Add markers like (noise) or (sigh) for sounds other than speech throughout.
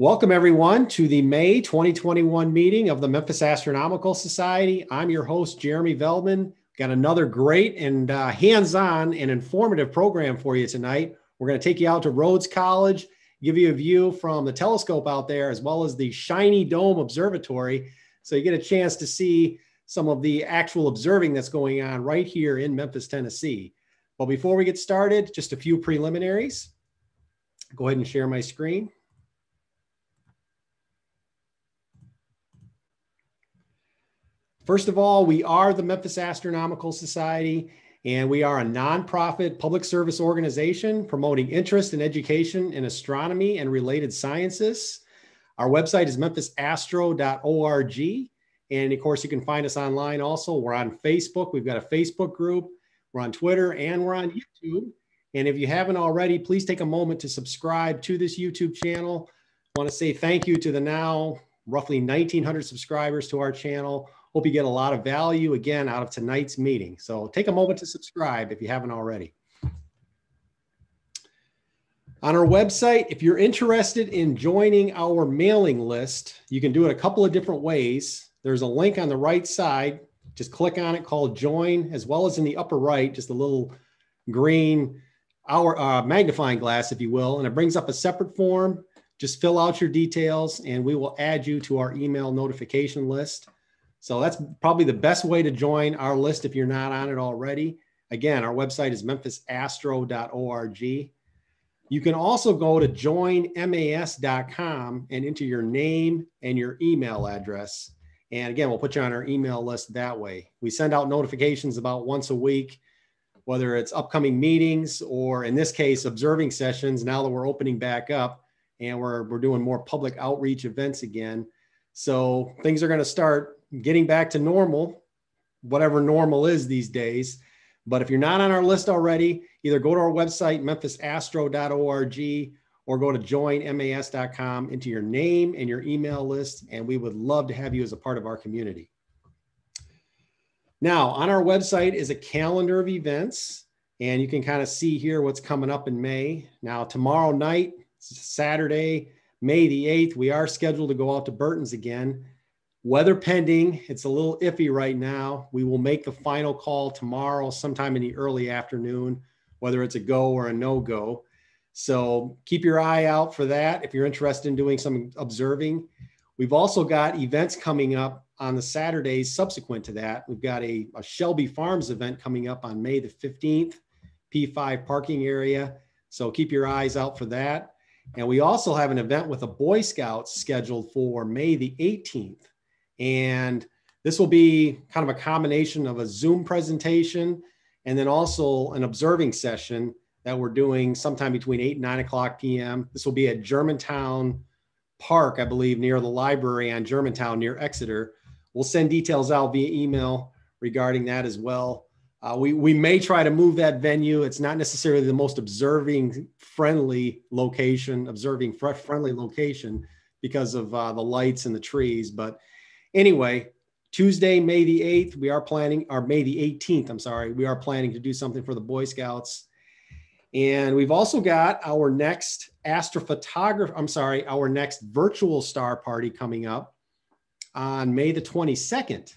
Welcome, everyone, to the May 2021 meeting of the Memphis Astronomical Society. I'm your host, Jeremy Veldman. Got another great and uh, hands on and informative program for you tonight. We're going to take you out to Rhodes College, give you a view from the telescope out there, as well as the Shiny Dome Observatory. So you get a chance to see some of the actual observing that's going on right here in Memphis, Tennessee. But before we get started, just a few preliminaries. Go ahead and share my screen. First of all, we are the Memphis Astronomical Society, and we are a nonprofit public service organization promoting interest and education in astronomy and related sciences. Our website is memphisastro.org. And of course, you can find us online also. We're on Facebook. We've got a Facebook group. We're on Twitter and we're on YouTube. And if you haven't already, please take a moment to subscribe to this YouTube channel. I want to say thank you to the now roughly 1,900 subscribers to our channel. Hope you get a lot of value again out of tonight's meeting. So take a moment to subscribe if you haven't already. On our website, if you're interested in joining our mailing list, you can do it a couple of different ways. There's a link on the right side. Just click on it called join, as well as in the upper right, just a little green our uh, magnifying glass, if you will, and it brings up a separate form. Just fill out your details and we will add you to our email notification list. So that's probably the best way to join our list if you're not on it already. Again, our website is memphisastro.org. You can also go to joinmas.com and enter your name and your email address. And again, we'll put you on our email list that way. We send out notifications about once a week, whether it's upcoming meetings or in this case, observing sessions now that we're opening back up and we're, we're doing more public outreach events again. So things are going to start getting back to normal, whatever normal is these days. But if you're not on our list already, either go to our website, memphisastro.org, or go to joinmas.com, into your name and your email list, and we would love to have you as a part of our community. Now, on our website is a calendar of events, and you can kind of see here what's coming up in May. Now, tomorrow night, Saturday, May the 8th, we are scheduled to go out to Burton's again. Weather pending, it's a little iffy right now. We will make the final call tomorrow, sometime in the early afternoon, whether it's a go or a no go. So keep your eye out for that if you're interested in doing some observing. We've also got events coming up on the Saturdays subsequent to that. We've got a, a Shelby Farms event coming up on May the 15th, P5 parking area. So keep your eyes out for that. And we also have an event with the Boy Scouts scheduled for May the 18th. And this will be kind of a combination of a Zoom presentation and then also an observing session that we're doing sometime between 8 and 9 o'clock p.m. This will be at Germantown Park, I believe, near the library on Germantown near Exeter. We'll send details out via email regarding that as well. Uh, we, we may try to move that venue. It's not necessarily the most observing friendly location, observing friendly location because of uh, the lights and the trees, but Anyway, Tuesday, May the 8th, we are planning, or May the 18th, I'm sorry, we are planning to do something for the Boy Scouts. And we've also got our next astrophotographer, I'm sorry, our next virtual star party coming up on May the 22nd.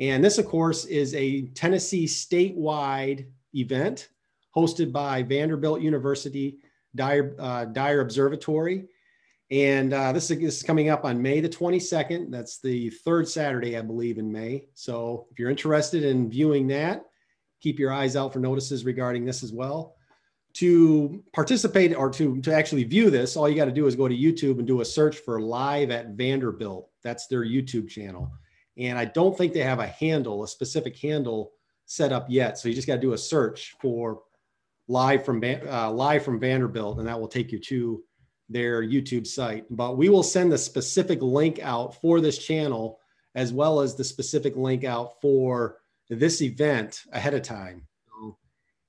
And this, of course, is a Tennessee statewide event hosted by Vanderbilt University Dyer, uh, Dyer Observatory. And uh, this, is, this, is, coming up on May the 22nd. That's the third Saturday, I believe, in May. So if you're interested in viewing that, keep your eyes out for notices regarding this as well. To participate or to, to actually view this, all you got to do is go to YouTube and do a search for Live at Vanderbilt. That's their YouTube channel. And I don't think they have a handle, a specific handle set up yet. So you just got to do a search for live from uh, live from Vanderbilt, and that will take you to their YouTube site. But we will send the specific link out for this channel as well as the specific link out for this event ahead of time. So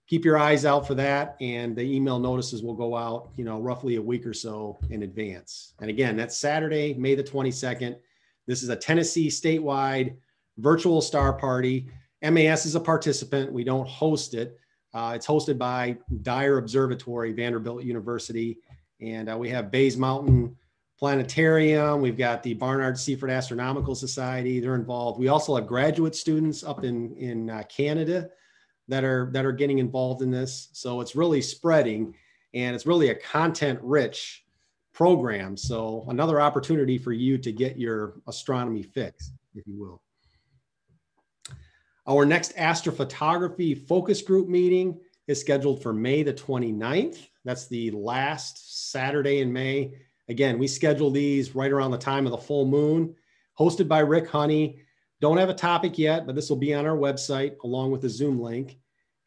keep your eyes out for that, and the email notices will go out, you know, roughly a week or so in advance. And again, that's Saturday, May the 22nd. This is a Tennessee statewide virtual star party. MAS is a participant. We don't host it. Uh, it's hosted by Dyer Observatory, Vanderbilt University and uh, we have Bays Mountain planetarium. We've got the Barnard Seyfert Astronomical Society. They're involved. We also have graduate students up in in uh, Canada that are that are getting involved in this. So it's really spreading, and it's really a content-rich program. So another opportunity for you to get your astronomy fix, if you will. Our next astrophotography focus group meeting is scheduled for May the 29th. That's the last Saturday in May. Again, we schedule these right around the time of the full moon, hosted by Rick Honey. Don't have a topic yet, but this will be on our website along with the Zoom link.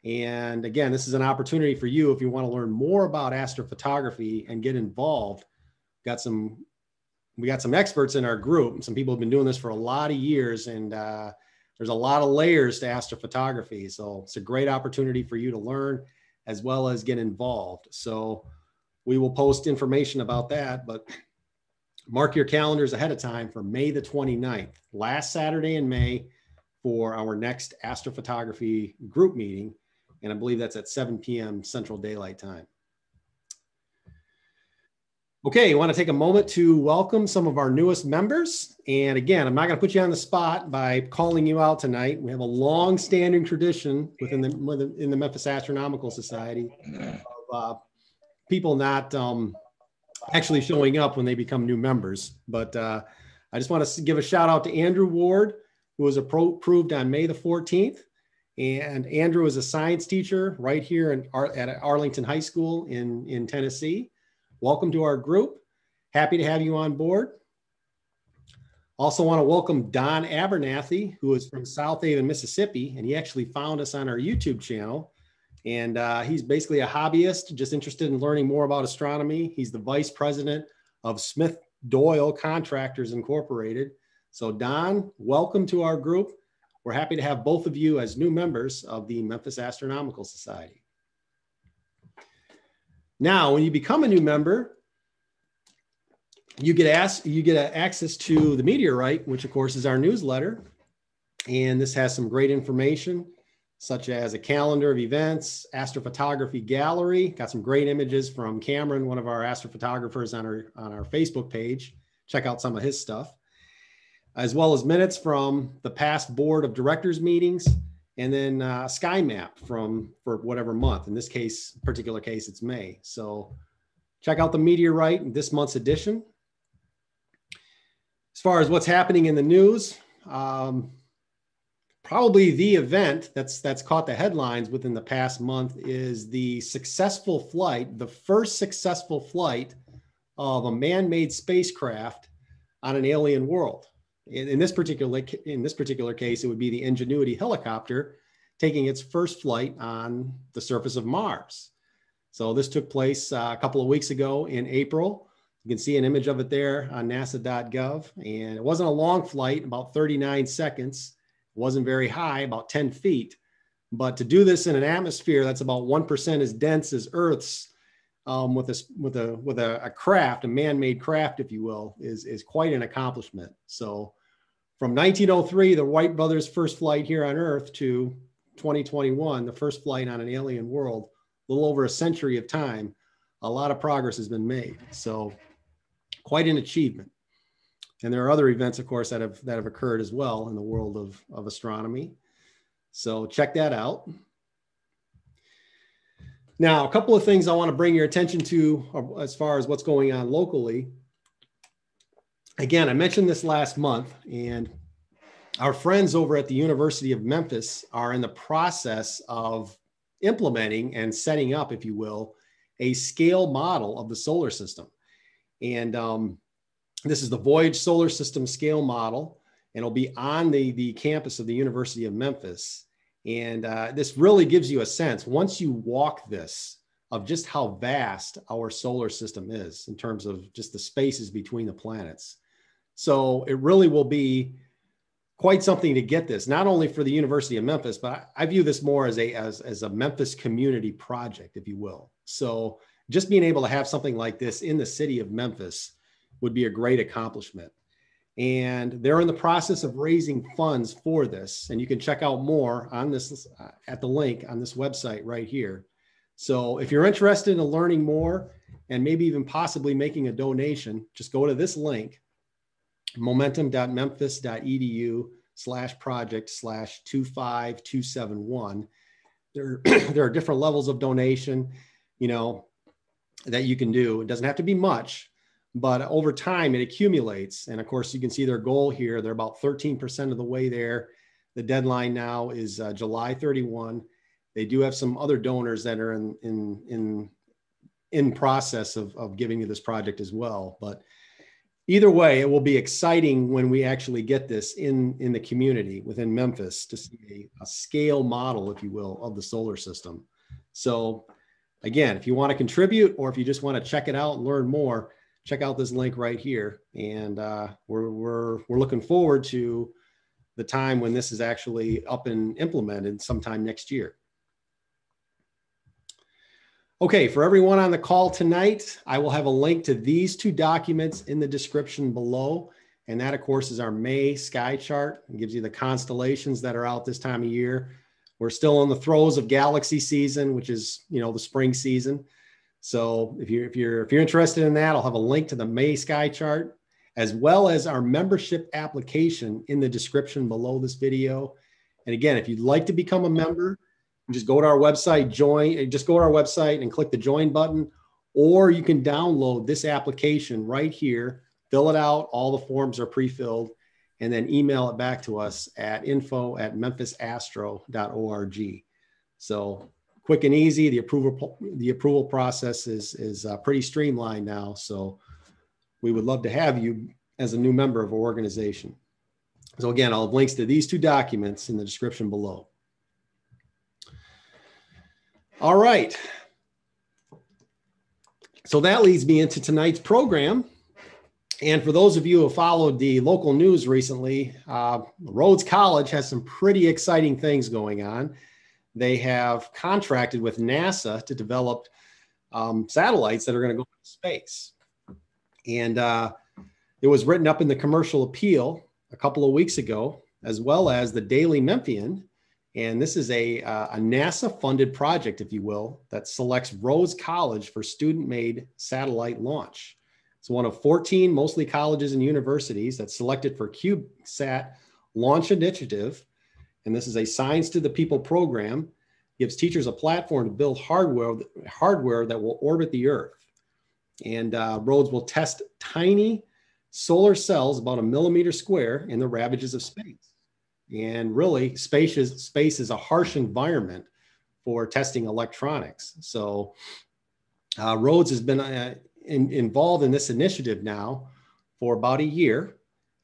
And again, this is an opportunity for you if you want to learn more about astrophotography and get involved. Got some, we got some experts in our group. Some people have been doing this for a lot of years, and uh, there's a lot of layers to astrophotography. So it's a great opportunity for you to learn as well as get involved. So we will post information about that, but mark your calendars ahead of time for May the 29th, last Saturday in May for our next astrophotography group meeting. And I believe that's at 7 p.m. Central Daylight Time. Okay, I want to take a moment to welcome some of our newest members. And again, I'm not going to put you on the spot by calling you out tonight. We have a long-standing tradition within the in the Memphis Astronomical Society of uh, people not um, actually showing up when they become new members. But uh, I just want to give a shout out to Andrew Ward, who was approved on May the 14th. And Andrew is a science teacher right here in Ar at Arlington High School in, in Tennessee. Welcome to our group. Happy to have you on board. Also want to welcome Don Abernathy, who is from South Southaven, Mississippi, and he actually found us on our YouTube channel. And uh, he's basically a hobbyist, just interested in learning more about astronomy. He's the vice president of Smith Doyle Contractors Incorporated. So, Don, welcome to our group. We're happy to have both of you as new members of the Memphis Astronomical Society. Now, when you become a new member, you get asked, you get access to the Meteorite, which of course is our newsletter. And this has some great information such as a calendar of events, astrophotography gallery. Got some great images from Cameron, one of our astrophotographers on our, on our Facebook page. Check out some of his stuff, as well as minutes from the past board of directors meetings, and then uh, sky map from for whatever month. In this case, particular case, it's May. So check out the Meteorite in this month's edition. As far as what's happening in the news, um, probably the event that's that's caught the headlines within the past month is the successful flight, the first successful flight of a man-made spacecraft on an alien world. In, in, this particular in this particular case, it would be the Ingenuity helicopter taking its first flight on the surface of Mars. So this took place uh, a couple of weeks ago in April. You can see an image of it there on nasa.gov. And it wasn't a long flight, about 39 seconds It wasn't very high, about 10 feet. But to do this in an atmosphere that's about 1% as dense as Earth's um, with, a, with, a, with a, a craft, a man-made craft, if you will, is, is quite an accomplishment. So from 1903, the Wright brothers' first flight here on Earth to 2021, the first flight on an alien world, a little over a century of time, a lot of progress has been made. So quite an achievement. And there are other events, of course, that have that have occurred as well in the world of, of astronomy. So check that out. Now, a couple of things I want to bring your attention to uh, as far as what's going on locally. Again, I mentioned this last month, and our friends over at the University of Memphis are in the process of implementing and setting up, if you will, a scale model of the solar system. And um, this is the Voyage Solar System Scale Model, and it'll be on the, the campus of the University of Memphis. And uh, this really gives you a sense, once you walk this, of just how vast our solar system is in terms of just the spaces between the planets. So it really will be quite something to get this, not only for the University of Memphis, but I, I view this more as a, as, as a Memphis community project, if you will. So just being able to have something like this in the city of Memphis would be a great accomplishment. And they're in the process of raising funds for this. And you can check out more on this uh, at the link on this website right here. So if you're interested in learning more and maybe even possibly making a donation, just go to this link, momentum.memphis.edu slash project slash 25271. There, (clears throat) there are different levels of donation, you know, that you can do. It doesn't have to be much, but over time it accumulates. And of course, you can see their goal here. They're about 13% of the way there. The deadline now is uh, July 31. They do have some other donors that are in, in, in, in process of, of giving to this project as well. But either way, it will be exciting when we actually get this in, in the community within Memphis to see a, a scale model, if you will, of the solar system. So again, if you want to contribute or if you just want to check it out and learn more, check out this link right here. And uh, we're, we're, we're looking forward to the time when this is actually up and implemented sometime next year. Okay, for everyone on the call tonight, I will have a link to these two documents in the description below. And that, of course, is our May sky chart. It gives you the constellations that are out this time of year. We're still in the throes of galaxy season, which is, you know, the spring season. So if you're if you're if you're interested in that, I'll have a link to the May sky chart as well as our membership application in the description below this video. And again, if you'd like to become a member, just go to our website, join, just go to our website and click the join button, or you can download this application right here, fill it out. All the forms are pre-filled and then email it back to us at info at memphisastro.org. So quick and easy. The approval, the approval process is, is uh, pretty streamlined now. So we would love to have you as a new member of our organization. So again, I'll have links to these two documents in the description below. All right. So that leads me into tonight's program. And for those of you who followed the local news recently, uh, Rhodes College has some pretty exciting things going on. They have contracted with NASA to develop um, satellites that are going to go into space. And uh, it was written up in the commercial appeal a couple of weeks ago, as well as the Daily Memphian and this is a, uh, a NASA funded project, if you will, that selects Rhodes College for student made satellite launch. It's one of 14 mostly colleges and universities that's selected for CubeSat launch initiative. And this is a science to the people program, gives teachers a platform to build hardware, hardware that will orbit the earth. And uh, Rhodes will test tiny solar cells about a millimeter square in the ravages of space. And really, space is, space is a harsh environment for testing electronics. So uh, Rhodes has been uh, in, involved in this initiative now for about a year.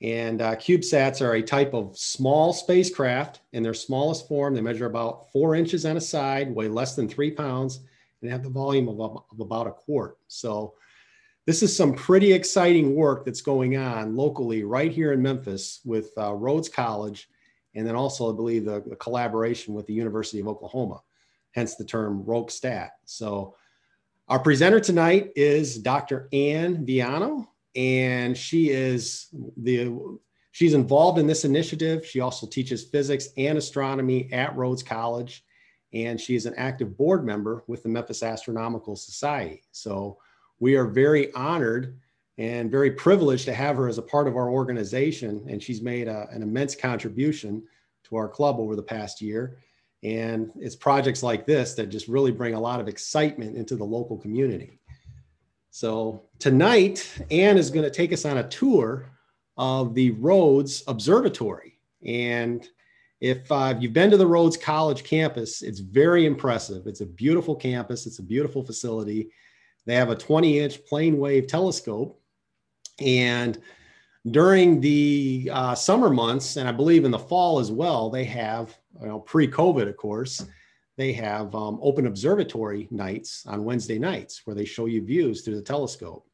And uh, CubeSats are a type of small spacecraft in their smallest form. They measure about four inches on a side, weigh less than three pounds, and have the volume of, of about a quart. So this is some pretty exciting work that's going on locally right here in Memphis with uh, Rhodes College and then also I believe the, the collaboration with the University of Oklahoma, hence the term ROKStat. So our presenter tonight is Dr. Ann Viano, and she is the she's involved in this initiative. She also teaches physics and astronomy at Rhodes College, and she is an active board member with the Memphis Astronomical Society. So we are very honored and very privileged to have her as a part of our organization. And she's made a, an immense contribution to our club over the past year. And it's projects like this that just really bring a lot of excitement into the local community. So tonight, Ann is going to take us on a tour of the Rhodes Observatory. And if uh, you've been to the Rhodes College campus, it's very impressive. It's a beautiful campus, it's a beautiful facility. They have a 20 inch plane wave telescope and during the uh, summer months, and I believe in the fall as well, they have, you know, pre-COVID, of course, they have um, open observatory nights on Wednesday nights where they show you views through the telescope.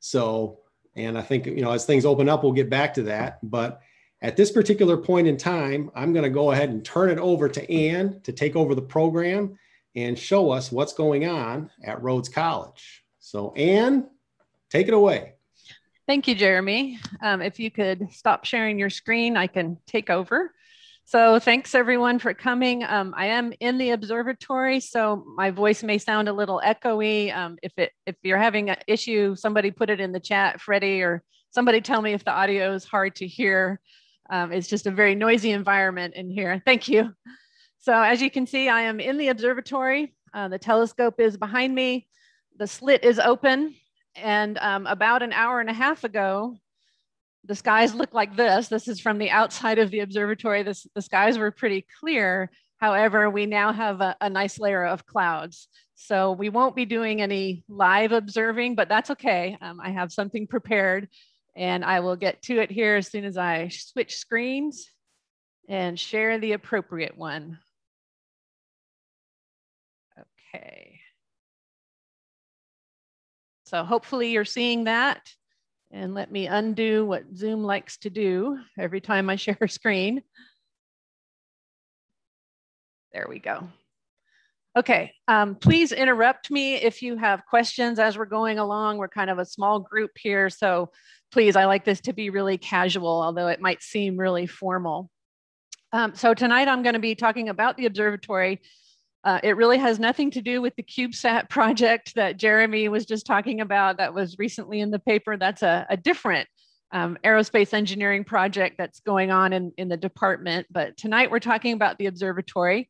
So, and I think, you know, as things open up, we'll get back to that. But at this particular point in time, I'm going to go ahead and turn it over to Ann to take over the program and show us what's going on at Rhodes College. So, Ann, take it away. Thank you, Jeremy. Um, if you could stop sharing your screen, I can take over. So thanks everyone for coming. Um, I am in the observatory, so my voice may sound a little echoey. Um, if it if you're having an issue, somebody put it in the chat, Freddie, or somebody tell me if the audio is hard to hear. Um, it's just a very noisy environment in here. Thank you. So as you can see, I am in the observatory. Uh, the telescope is behind me. The slit is open. And um, about an hour and a half ago, the skies look like this. This is from the outside of the observatory. This, the skies were pretty clear. However, we now have a, a, nice layer of clouds. So we won't be doing any live observing, but that's okay. Um, I have something prepared and I will get to it here as soon as I switch screens and share the appropriate one. Okay. So hopefully you're seeing that. And let me undo what Zoom likes to do every time I (laughs) share a screen. There we go. Okay, um, please interrupt me if you have questions as we're going along. We're kind of a small group here, so please, I like this to be really casual, although it might seem really formal. Um, so tonight I'm gonna be talking about the observatory uh, it really has nothing to do with the CubeSat (laughs) project that Jeremy was just talking about that was recently in the paper. That's a, a different um, aerospace engineering project that's going on in, in the department. But tonight we're talking about the observatory.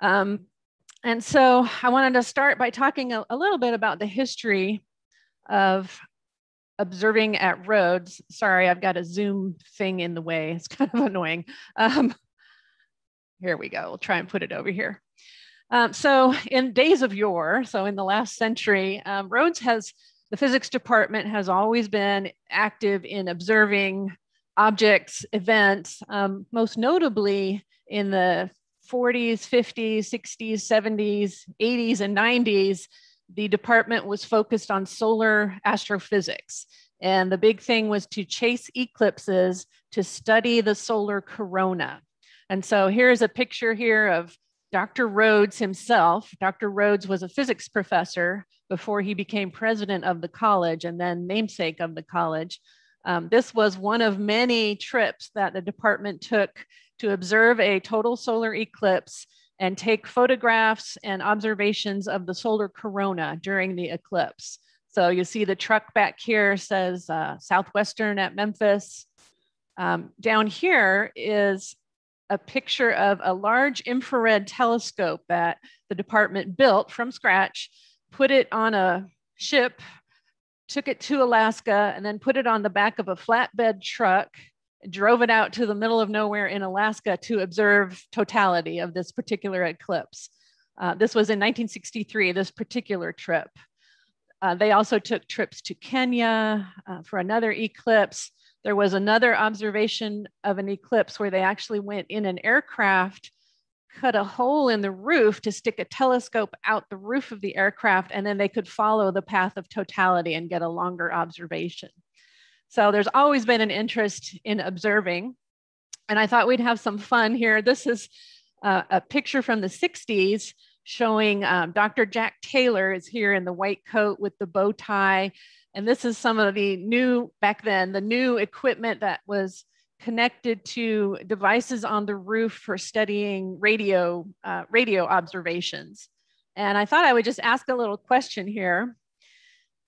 Um, and so I wanted to start by talking a, a, little bit about the history of observing at Rhodes. Sorry, I've got a Zoom thing in the way. It's (laughs) kind of annoying. Um, here we go. We'll try and put it over here. Um, so in days of yore, so in the last century, um, Rhodes has, the physics department has always been active in observing objects, events, um, most notably in the 40s, 50s, 60s, 70s, 80s, and 90s, the department was focused on solar astrophysics. And the big thing was to chase eclipses to study the solar corona. And so here's a picture here of Dr. Rhodes himself, Dr. Rhodes was a physics professor before he became president of the college and then namesake of the college. Um, this was one of many trips that the department took to observe a total solar eclipse and take photographs and observations of the solar corona during the eclipse. So you see the truck back here says uh, Southwestern at Memphis. Um, down here is a picture of a large infrared telescope that the department built from scratch, put it on a ship, took it to Alaska, and then put it on the back of a flatbed truck, drove it out to the middle of nowhere in Alaska to observe totality of this particular eclipse. Uh, this was in 1963, this particular trip. Uh, they also took trips to Kenya uh, for another eclipse. There was another observation of an eclipse where they actually went in an aircraft, cut a hole in the roof to stick a telescope out the roof of the aircraft, and then they could follow the path of totality and get a longer observation. So there's always been an interest in observing. And I thought we'd have some fun here. This is uh, a picture from the 60s showing um, Dr. Jack Taylor is here in the white coat with the bow tie and this is some of the new, back then, the new equipment that was connected to devices on the roof for studying radio, uh, radio observations. And I thought I would just ask a little question here.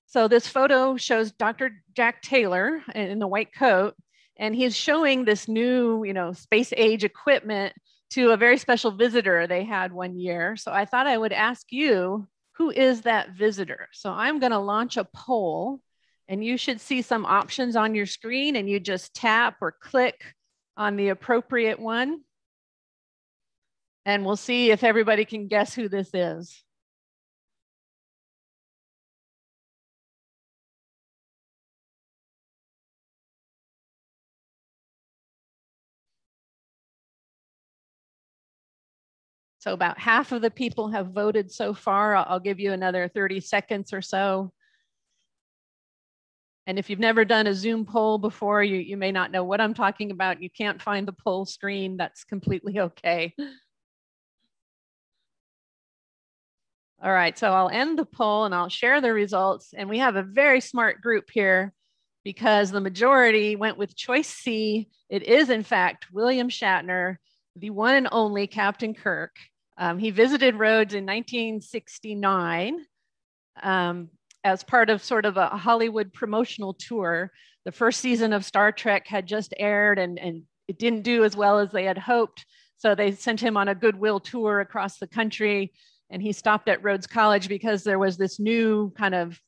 So this photo shows Dr. Jack Taylor in the white coat, and he's showing this new, you know, space age equipment to a very special visitor they had one year. So I thought I would ask you, who is that visitor? So I'm going to launch a poll and you should see some options on your screen and you just tap or click on the appropriate one. And we'll see if everybody can guess who this is. So about half of the people have voted so far. I'll give you another 30 seconds or so. And if you've never done a Zoom poll before, you, you may not know what I'm talking about. You can't find the poll screen. That's completely (laughs) okay. All right, so I'll end the poll and I'll share the results. And we have a very smart group here because the majority went with choice C. It is, in fact, William Shatner the one and only Captain Kirk. Um, he visited Rhodes in 1969 um, as part of sort of a Hollywood promotional tour. The first season of Star Trek had just aired and, and it didn't do as well as they had hoped. So they sent him on a goodwill tour across the country. And he stopped at Rhodes College because there was this new kind of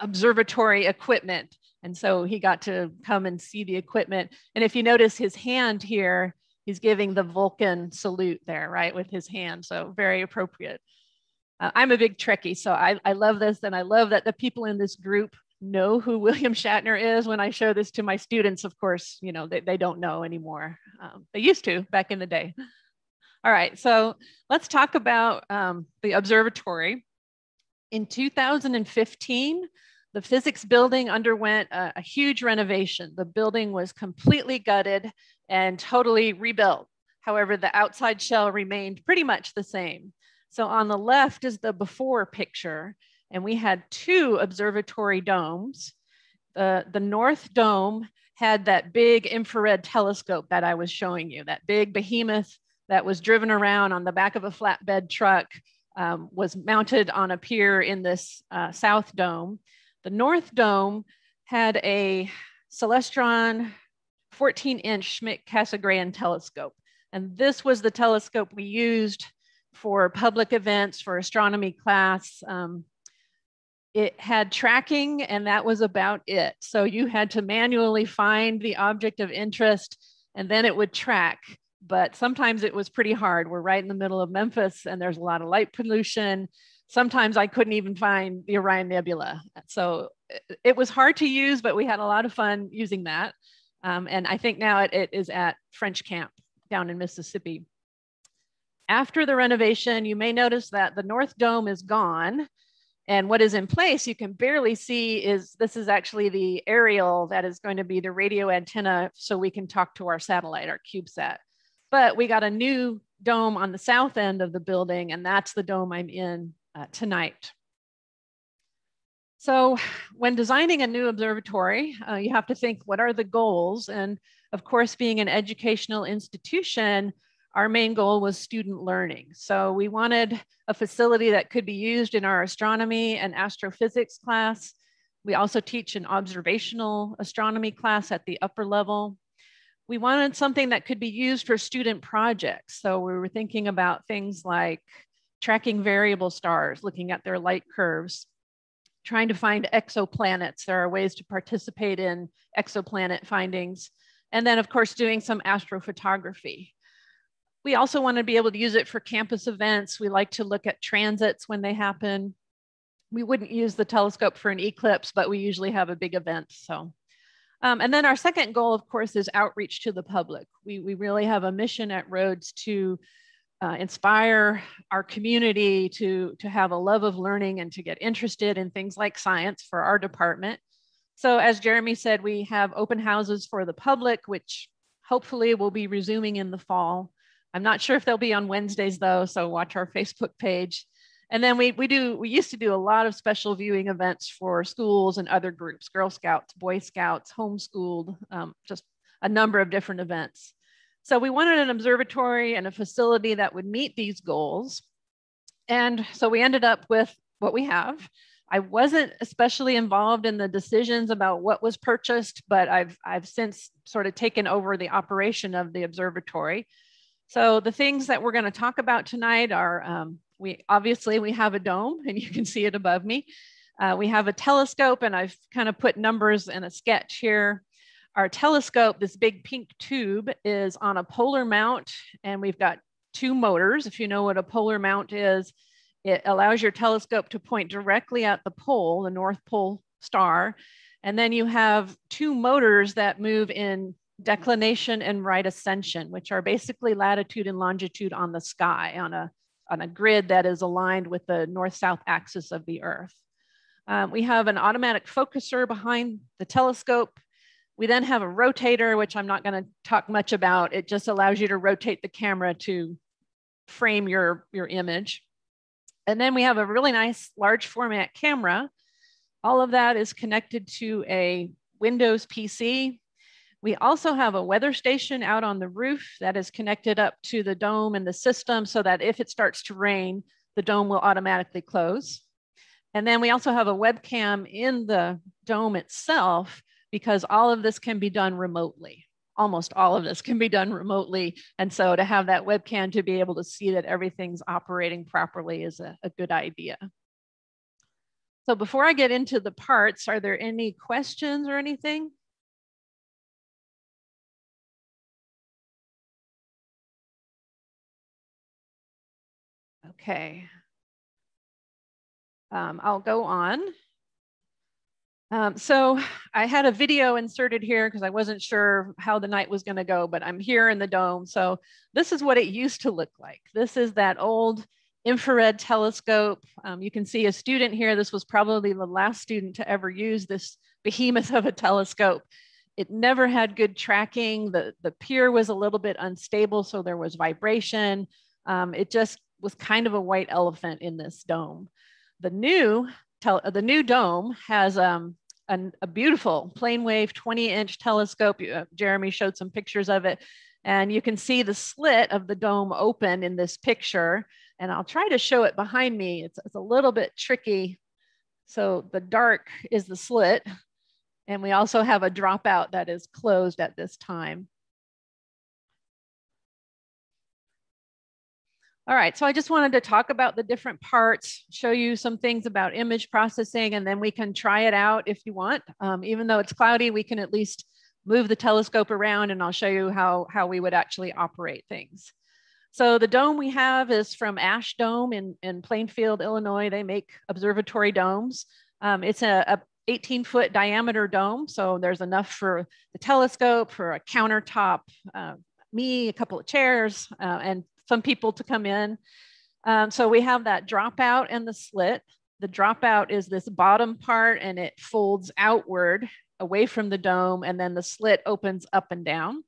observatory equipment. And so he got to come and see the equipment. And if you notice his hand here, he's giving the Vulcan salute there, right, with his hand. So very appropriate. Uh, I'm a big Trekkie, so I, I love this. And I love that the people in this group know who (laughs) William Shatner is. When I show this to my students, of course, you know, they, they don't know anymore. Um, they used to back in the day. (laughs) All right, so let's talk about um, the observatory. In 2015, the physics building underwent a, a huge renovation. The building was completely gutted and totally rebuilt. However, the outside shell remained pretty much the same. So on the left is the before picture, and we had two observatory domes. The, the North Dome had that big infrared telescope that I was showing you, that big behemoth that was driven around on the back of a flatbed truck, um, was mounted on a pier in this uh, South Dome. The North Dome had a Celestron 14 inch Schmidt Cassegrain telescope. And this was the telescope we used for public events, for astronomy class. Um, it had tracking and that was about it. So you had to manually find the object of interest and then it would track. But sometimes it was pretty hard. We're right in the middle of Memphis and there's a lot of light pollution sometimes I couldn't even find the Orion Nebula. So it, was hard to use, but we had a lot of fun using that. Um, and I think now it, it is at French Camp down in Mississippi. After the renovation, you may notice that the North Dome is gone. And what is in place, you can barely see is this is actually the aerial that is going to be the radio antenna so we can talk to our satellite, our CubeSat. But we got a new dome on the south end of the building, and that's the dome I'm in uh, tonight. So when designing a new observatory, uh, you have to think, what are the goals? And of course, being an educational institution, our main goal was student learning. So we wanted a facility that could be used in our astronomy and astrophysics class. We also teach an observational astronomy class at the upper level. We wanted something that could be used for student projects. So we were thinking about things like tracking variable stars, looking at their light curves, trying to find exoplanets. There are ways to participate in exoplanet findings. And then of course, doing some astrophotography. We also want to be able to use it for campus events. We like to look at transits when they happen. We wouldn't use the telescope for an eclipse, but we usually have a big event. So, um, and then our second goal, of course, is outreach to the public. We, we really have a mission at Rhodes to uh, inspire our community to, to have a love of learning and to get interested in things like science for our department. So as Jeremy said, we have open houses for the public, which hopefully will be resuming in the fall. I'm not sure if they'll be on Wednesdays though, so watch our Facebook page. And then we, we do, we used to do a lot of special viewing events for schools and other groups, Girl Scouts, Boy Scouts, homeschooled, um, just a number of different events. So we wanted an observatory and a facility that would meet these goals. And so we ended up with what we have. I wasn't especially involved in the decisions about what was purchased, but I've, I've since sort of taken over the operation of the observatory. So the things that we're going to talk about tonight are um, we obviously we have a dome and you can see it above me. Uh, we have a telescope and I've kind of put numbers in a sketch here. Our telescope, this big pink tube, is on a polar mount, and we've got two motors. If you know what a polar mount is, it allows your telescope to point directly at the pole, the North Pole star. And then you have two motors that move in declination and right ascension, which are basically latitude and longitude on the sky on a, on a grid that is aligned with the north-south axis of the Earth. Um, we have an automatic focuser behind the telescope we then have a rotator, which I'm not going to talk much about. It just allows you to rotate the camera to frame your, your image. And then we have a really nice large format camera. All of that is connected to a Windows PC. We also have a weather station out on the roof that is connected up to the dome and the system so that if it starts to rain, the dome will automatically close. And then we also have a webcam in the dome itself because all of this can be done remotely. Almost all of this can be done remotely. And so to have that webcam to be able to see that everything's operating properly is a, a good idea. So before I get into the parts, are there any questions or anything? Okay. Um, I'll go on. Um, so I had a video inserted here because I wasn't sure how the night was going to go, but I'm here in the dome. So this is what it used to look like. This is that old infrared telescope. Um, you can see a student here. This was probably the last student to ever use this behemoth of a telescope. It never had good tracking. The, the pier was a little bit unstable, so there was vibration. Um, it just was kind of a white elephant in this dome. The new, the new dome has um, an, a beautiful plane wave 20 inch telescope. Uh, Jeremy showed some pictures of it. And you can see the slit of the dome open in this picture. And I'll try to show it behind me. It's, it's a little bit tricky. So the dark is the slit. And we also have a dropout that is closed at this time. All right, so I just wanted to talk about the different parts, show you some things about image processing, and then we can try it out if you want. Um, even though it's cloudy, we can at least move the telescope around and I'll show you how, how we would actually operate things. So the dome we have is from Ash Dome in, in Plainfield, Illinois. They make observatory domes. Um, it's a, a 18 foot diameter dome. So there's enough for the telescope, for a countertop, uh, me, a couple of chairs, uh, and some people to come in. Um, so we have that dropout and the slit. The dropout is this bottom part and it folds outward away from the dome and then the slit opens up and down.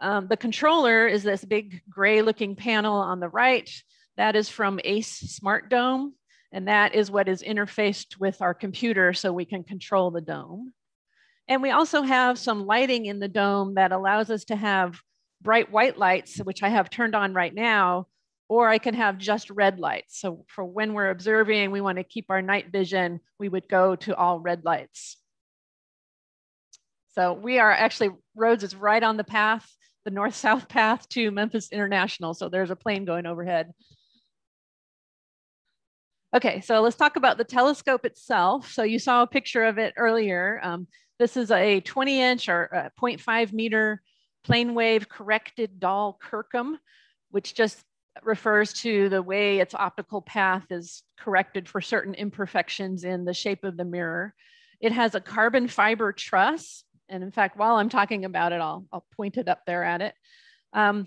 Um, the controller is this big gray looking panel on the right. That is from ACE Smart Dome. And that is what is interfaced with our computer so we can control the dome. And we also have some lighting in the dome that allows us to have bright white lights, which I have turned on right now, or I can have just red lights. So for when we're observing, we wanna keep our night vision, we would go to all red lights. So we are actually, Rhodes is right on the path, the north-south (laughs) path to Memphis International. So there's a plane going overhead. Okay, so let's talk about the telescope itself. So you saw a picture of it earlier. Um, this is a 20 inch or 0.5 meter PlaneWave corrected Dall Kirkham, which just refers to the way its optical path is corrected for certain imperfections in the shape of the mirror. It has a carbon fiber truss. And in fact, while I'm talking about it, I'll, I'll point it up there at it. Um,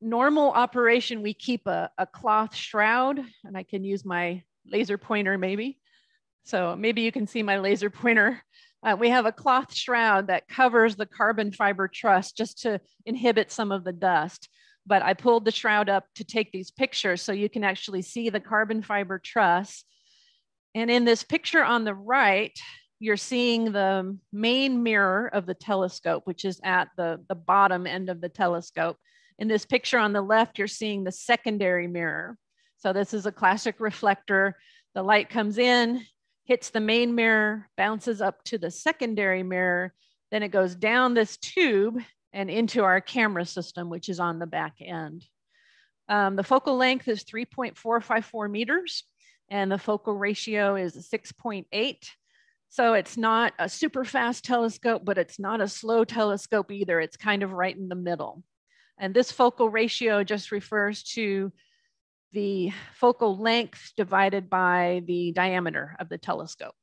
normal operation, we keep a, a cloth shroud, and I can use my laser pointer maybe. So maybe you can see my laser pointer uh, we have a cloth shroud that covers the carbon fiber truss just to inhibit some of the dust. But I pulled the shroud up to take these pictures so you can actually see the carbon fiber truss. And in this picture on the right, you're seeing the main mirror of the telescope, which is at the, the bottom end of the telescope. In this picture on the left, you're seeing the secondary mirror. So this is a classic reflector. The light comes in, hits the main mirror, bounces up to the secondary mirror, then it goes down this tube and into our camera system, which is on the back end. Um, the focal length is 3.454 meters and the focal ratio is 6.8. So it's not a super fast telescope, but it's not a slow telescope either. It's kind of right in the middle. And this focal ratio just refers to the focal length divided by the diameter of the telescope.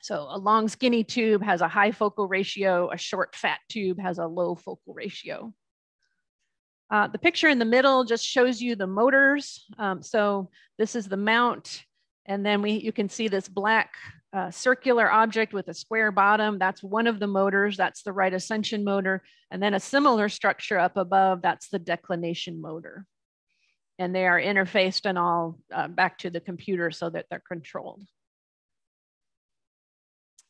So a long skinny tube has a high focal ratio, a short fat tube has a low focal ratio. Uh, the picture in the middle just shows you the motors. Um, so this is the mount, and then we you can see this black uh, circular object with a square bottom. That's one of the motors, that's the right ascension motor. And then a similar structure up above, that's the declination motor and they are interfaced and all uh, back to the computer so that they're controlled.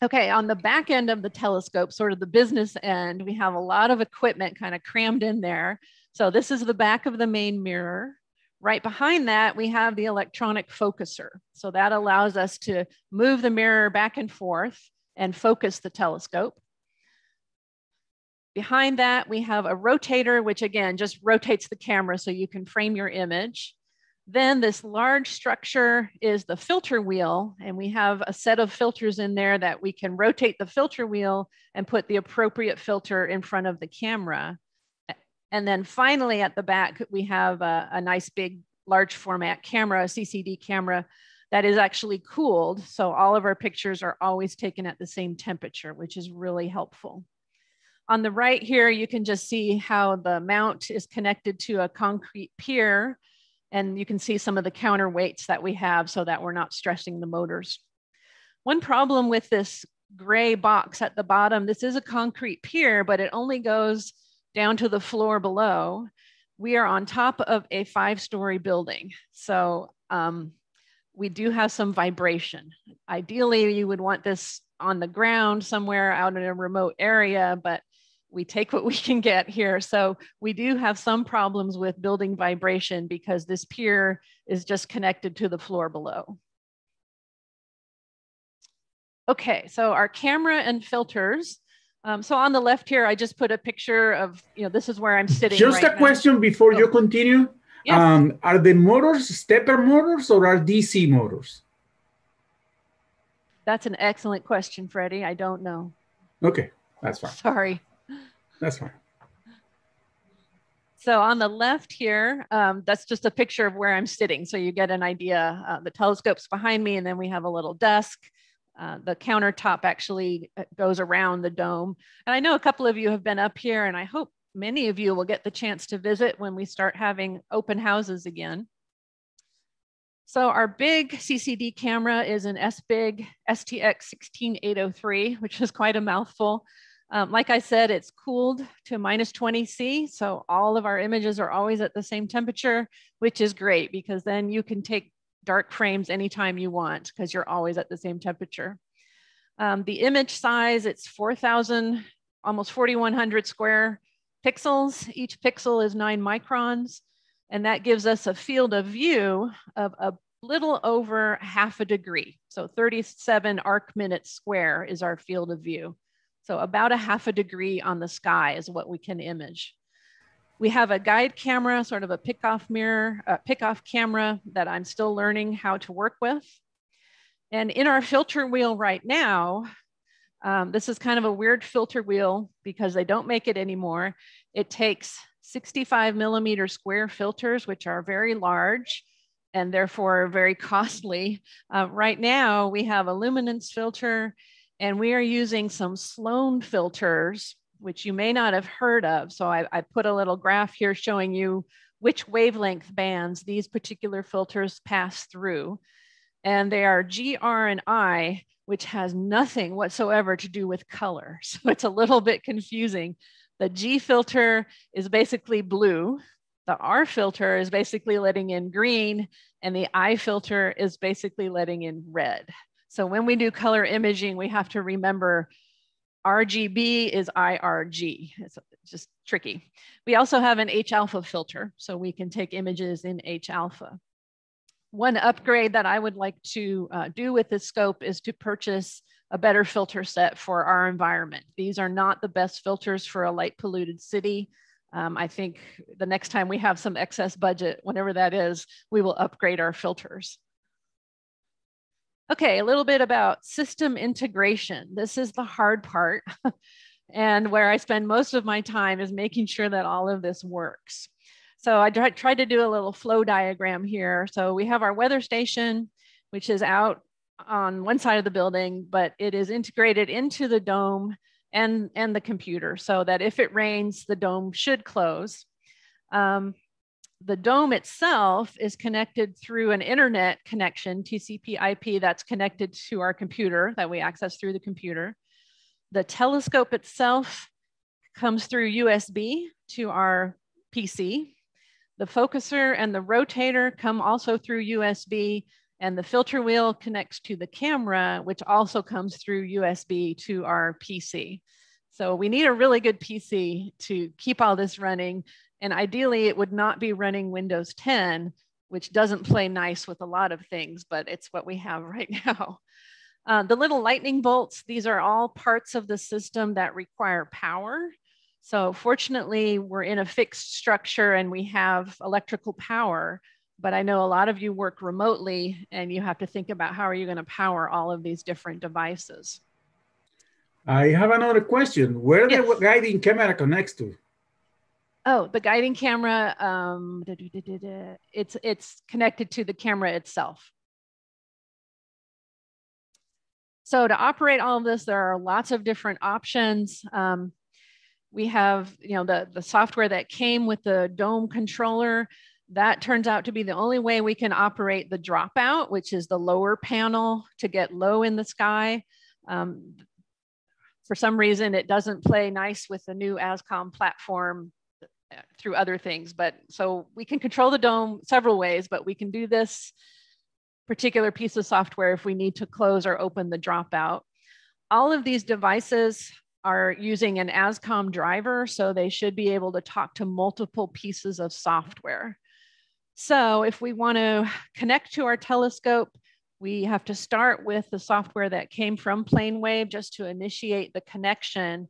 Okay, on the back end of the telescope, sort of the business end, we have a lot of equipment kind of crammed in there. So this is the back of the main mirror. Right behind that, we have the electronic focuser. So that allows us to move the mirror back and forth and focus the telescope. Behind that, we have a rotator, which again, just rotates the camera so you can frame your image. Then this large structure is the filter wheel, and we have a set of filters in there that we can rotate the filter wheel and put the appropriate filter in front of the camera. And then finally at the back, we have a, a nice big large format camera, CCD camera that is actually cooled. So all of our pictures are always taken at the same temperature, which is really helpful. On the right here, you can just see how the mount is connected to a concrete pier and you can see some of the counterweights that we have so that we're not stressing the motors. One problem with this gray box at the bottom, this is a concrete pier, but it only goes down to the floor below. We are on top of a five story building. So um, we do have some vibration. Ideally, you would want this on the ground somewhere out in a remote area, but we take what we can get here. So we do have some problems with building vibration because this pier is just connected to the floor below. Okay, so our camera and filters. Um, so on the left here, I just put a picture of, you know, this is where I'm sitting. Just right a question now. before oh. you continue. Yes. Um, are the motors stepper motors or are DC motors? That's an excellent question, Freddie. I don't know. Okay, that's fine. Sorry. That's fine. So on the left here, um, that's just a picture of where I'm sitting. So you get an idea. Uh, the telescope's behind me, and then we have a little desk. Uh, the countertop actually uh, goes around the dome. And I know a couple of you have been up here, and I hope many of you will get the chance to visit when we start having open houses again. So our big CCD camera is an SBIG STX 16803, which is quite a mouthful. Um, like I said, it's cooled to minus 20 C. So all of our images are always at the same temperature, which is great because then you can take dark frames anytime you want because you're always at the same temperature. Um, the image size, it's 4,000, almost 4,100 square pixels. Each pixel is nine microns. And that gives us a field of view of a little over half a degree. So 37 arc minutes square is our field of view. So about a half a degree on the sky is what we can image. We have a guide camera, sort of a pick-off mirror, a pick-off camera that I'm still learning how to work with. And in our filter wheel right now, um, this is kind of a weird filter wheel because they don't make it anymore. It takes 65 millimeter square filters, which are very large and therefore very (laughs) costly. Uh, right now, we have a luminance filter and we are using some Sloan filters, which you may not have heard of. So I, I put a little graph here showing you which wavelength bands these particular filters pass through. And they are GR and I, which has nothing whatsoever to do with color. (laughs) So it's a little bit confusing. The G filter is basically blue. The R filter is basically letting in green and the I filter is basically letting in red. So when we do color imaging, we have to remember RGB is IRG. It's just tricky. We also have an H alpha filter, so we can take images in H alpha. One upgrade that I would like to uh, do with this scope is to purchase a better filter set for our environment. These are not the best filters for a light polluted city. Um, I think the next time we have some excess budget, whenever that is, we will upgrade our filters. Okay, a little bit about system integration. This is the hard part. (laughs) and where I spend most of my time is making sure that all of this works. So I tried to do a little flow diagram here. So we have our weather station, which is out on one side of the building, but it is integrated into the dome and, and the computer so that if it rains, the dome should close. Um, the dome itself is connected through an internet connection, TCP IP, that's connected to our computer that we access through the computer. The telescope itself comes through USB to our PC. The focuser and the rotator come also through USB And the filter wheel connects to the camera, which also comes through USB to our PC. So we need a really good PC to keep all this running. And ideally, it would not be running Windows 10, which doesn't play nice with a lot of things, but it's what we have (laughs) right now. Uh, the little lightning bolts, these are all parts of the system that require power. So fortunately, we're in a fixed structure and we have electrical power, but I know a lot of you work remotely and you have to think about how are you going to power all of these different devices. I have another question. Where yes. the guiding camera connects to? Oh, the guiding camera, um, it's, it's connected to the camera itself. So to operate all of this, there are lots of different options. Um, we have, you know, the, the software that came with the dome controller. That turns out to be the only way we can operate the dropout, which is the lower panel to get low in the sky. Um, for some reason, it doesn't play nice with the new ASCOM platform Uh, through other things. But so we can control the dome several ways, but we can do this particular piece of software if we need to close or open the dropout. All of these devices are using an ASCOM driver, so they should be able to talk to multiple pieces of software. So if we want to connect to our telescope, we have to start with the software that came from PlaneWave just to initiate the connection.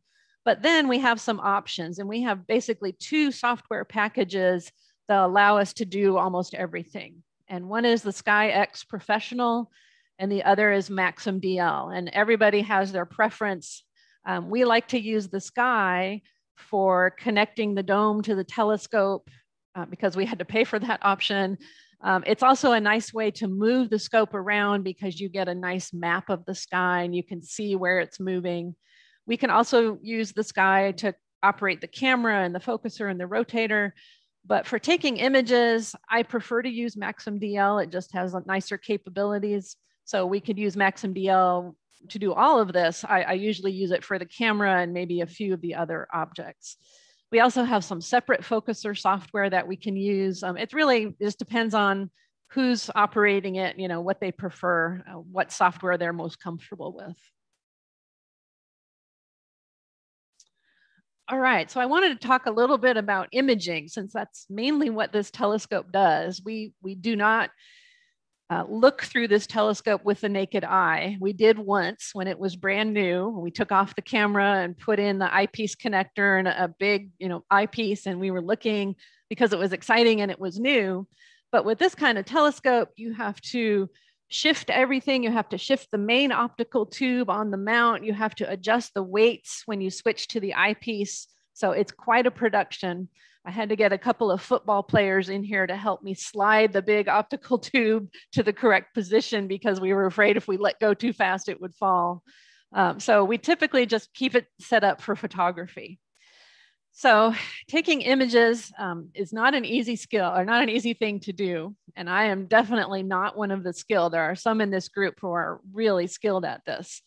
But then we have some options and we have basically two software packages that allow us to do almost everything. And one is the SkyX Professional and the other is Maxim DL. And everybody has their preference. Um, we like to use the Sky for connecting the dome to the telescope uh, because we had to pay for that option. Um, it's also a nice way to move the scope around because you get a nice map of the sky and you can see where it's moving. We can also use the sky to operate the camera and the focuser and the rotator. But for taking images, I prefer to use Maxim DL. It just has nicer capabilities. So we could use Maxim DL to do all of this. I, I usually use it for the camera and maybe a few of the other objects. We also have some separate focuser software that we can use. Um, it really just depends on who's operating it, you know, what they prefer, uh, what software they're most comfortable with. All right, so I wanted to talk a little bit about imaging since that's mainly what this telescope does. We, we do not uh, look through this telescope with the naked eye. We did once when it was brand new. We took off the camera and put in the eyepiece connector and a big, you know, eyepiece, and we were looking because it was exciting and it was new. But with this kind of telescope, you have to shift everything. You have to shift the main optical tube on the mount. You have to adjust the weights when you switch to the eyepiece. So it's quite a production. I had to get a couple of football players in here to help me slide the big optical (laughs) tube to the correct position because we were afraid if we let go too fast, it would fall. Um, so we typically just keep it set up for photography. So taking images um, is not an easy skill or not an easy thing to do. And I am definitely not one of the skilled. There are some in this group who are really skilled at this.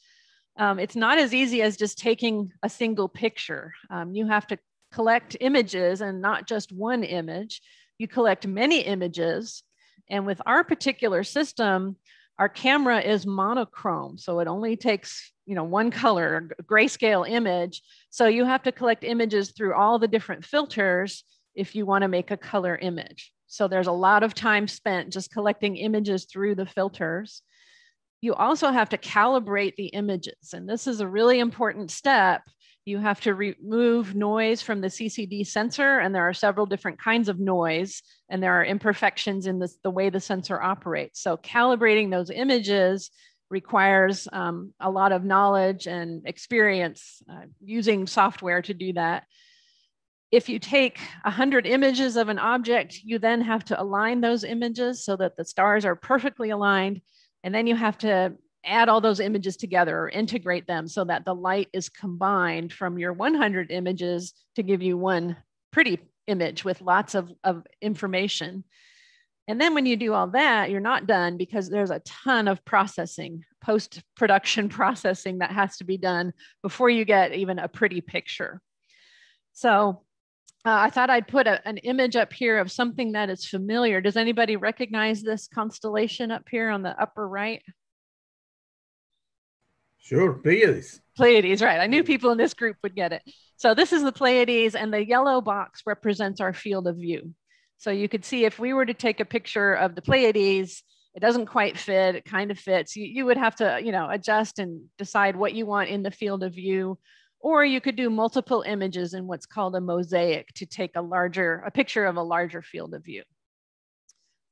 Um, it's not as easy as just taking a single picture. Um, you have to collect images and not just one image, you collect many images. And with our particular system, our camera is monochrome. So it only takes, you know, one color, grayscale image. So you have to collect images through all the different filters if you want to make a color image. So there's a lot of time spent just collecting images through the filters. You also have to calibrate the images. And this is a really important step you have to remove noise from the CCD sensor, and there are several different kinds of noise, and there are imperfections in this, the way the sensor operates. So calibrating those images requires um, a lot of knowledge and experience uh, using software to do that. If you take 100 images of an object, you then have to align those images so that the stars are perfectly aligned. And then you have to add all those images together or integrate them so that the light is combined from your 100 images to give you one pretty image with lots of, of information. And then when you do all that, you're not done because there's a ton of processing, post production (laughs) processing that has to be done before you get even a pretty picture. So uh, I thought I'd put a, an image up here of something that is familiar. Does anybody recognize this constellation up here on the upper right? Sure, Pleiades. Pleiades, right. I knew people in this group would get it. So this is the Pleiades and the yellow box represents our field of view. So you could see if we were to take a picture of the Pleiades, it doesn't quite fit, it kind of fits. You, you would have to, you know, adjust and decide what you want in the field of view. Or you could do multiple images in what's called a mosaic to take a larger, a picture of a larger field of view.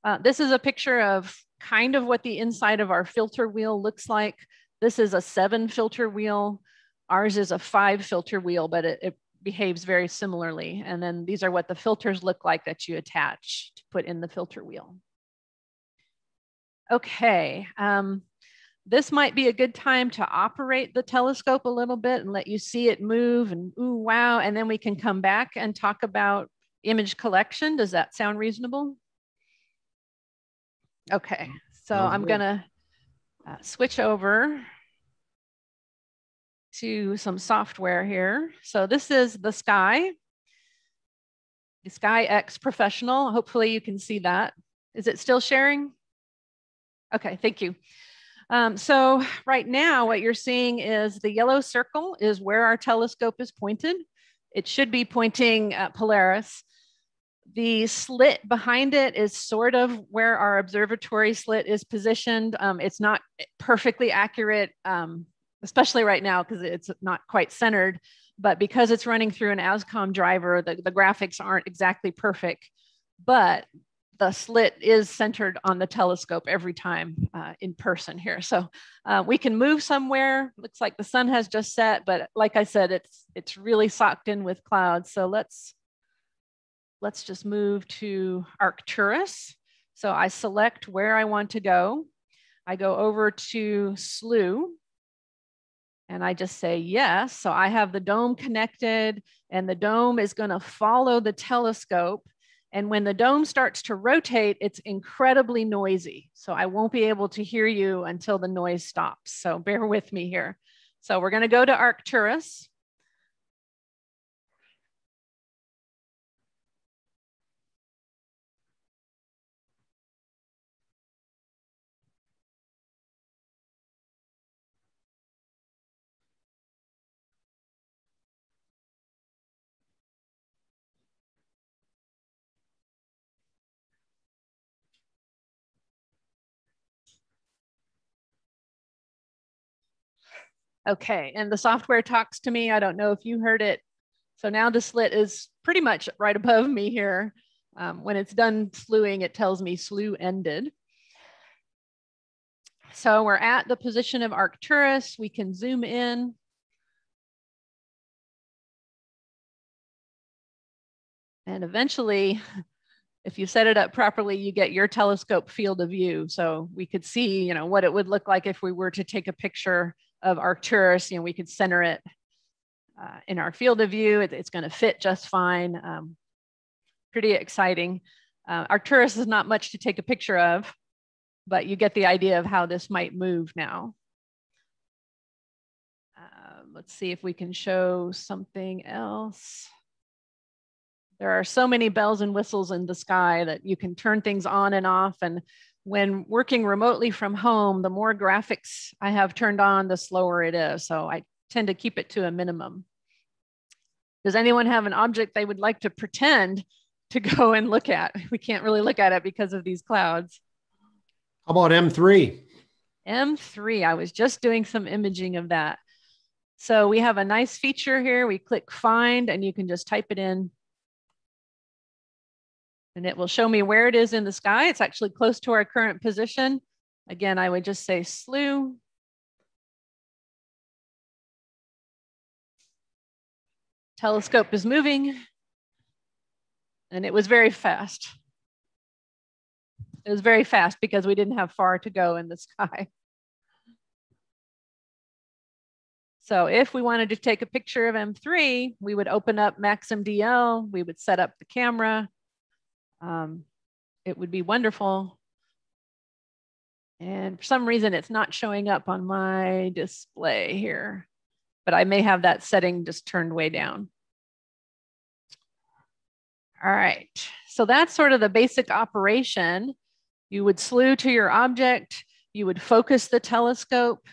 Uh, this is a picture of kind of what the inside of our filter wheel looks like. This is a seven filter wheel. Ours is a five filter wheel, but it, it behaves very similarly. And then these are what the filters look like that you attach to put in the filter wheel. Okay, um, this might be a good time to operate the telescope a little bit and let you see it move and ooh, wow. And then we can come back and talk about image collection. Does that sound reasonable? Okay, so I'm gonna uh, switch over to some software here. So this is the Sky, the Sky X Professional. Hopefully you can see that. Is it still sharing? Okay, thank you. Um, so right now what you're seeing is the yellow circle is where our telescope is pointed. It should be pointing at Polaris. The slit behind it is sort of where our observatory slit is positioned. Um, it's not perfectly accurate, um, especially right now because it's not quite centered, but because it's running through an ASCOM driver, the, the graphics aren't exactly perfect. But the slit is centered on the telescope every time uh, in person here. So uh, we can move somewhere. Looks like the sun has just set, but like I said, it's it's really socked in with clouds. So let's let's just move to Arcturus. So I select where I want to go. I go over to slew and I just say yes. So I have the dome connected and the dome is gonna follow the telescope and when the dome starts to rotate, it's incredibly noisy. So I won't be able to hear you until the noise stops. So bear with me here. So we're going to go to Arcturus. Okay, and the software talks to me. I don't know if you heard it. So now the slit is pretty much right above me here. Um, when it's done slewing, it tells me slew ended. So we're at the position of Arcturus. We can zoom in. And eventually, if you set it up properly, you get your telescope field of view. So we could see, you know, what it would look like if we were to take a picture of Arcturus, you know, we could center it uh, in our field of view. It, it's going to fit just fine. Um, pretty exciting. Uh, Arcturus is not much to take a picture of, but you get the idea of how this might move now. Uh, let's see if we can show something else. There are so many bells and whistles in the sky that you can turn things on and off and when working remotely from home, the more graphics I have turned on, the slower it is. So I tend to keep it to a minimum. Does anyone have an object they would like to pretend to (laughs) go and look at? We can't really look at it because of these clouds. How about M3? M3, I was just doing some imaging of that. So we have a nice feature here. We click find and you can just type it in and it will show me where it is in the sky. It's actually close to our current position. Again, I would just say slew. Telescope is moving. And it was very fast. It was very fast because we didn't have far to go in the (laughs) sky. So if we wanted to take a picture of M3, we would open up MaximDL, we would set up the camera, um, it would be wonderful. And for some reason, it's not showing up on my display here, but I may have that setting just turned way down. All right, so that's sort of the basic operation. You would slew to your object, you would focus the telescope,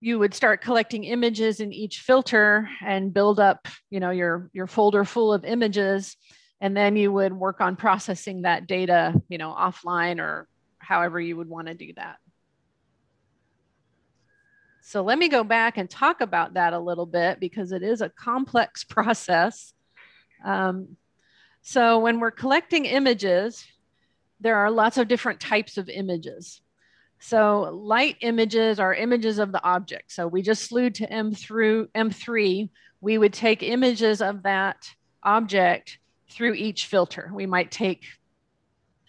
you would start collecting images in each filter and build up, you know, your, your folder full of images. And then you would work on processing that data, you know, offline or however you would want to do that. So let me go back and talk about that a little bit because it is a complex (laughs) process. Um, so when we're collecting images, there are lots of different types of images. So light images are images of the object. So we just slew to M through M3. We would take images of that object through each filter. We might take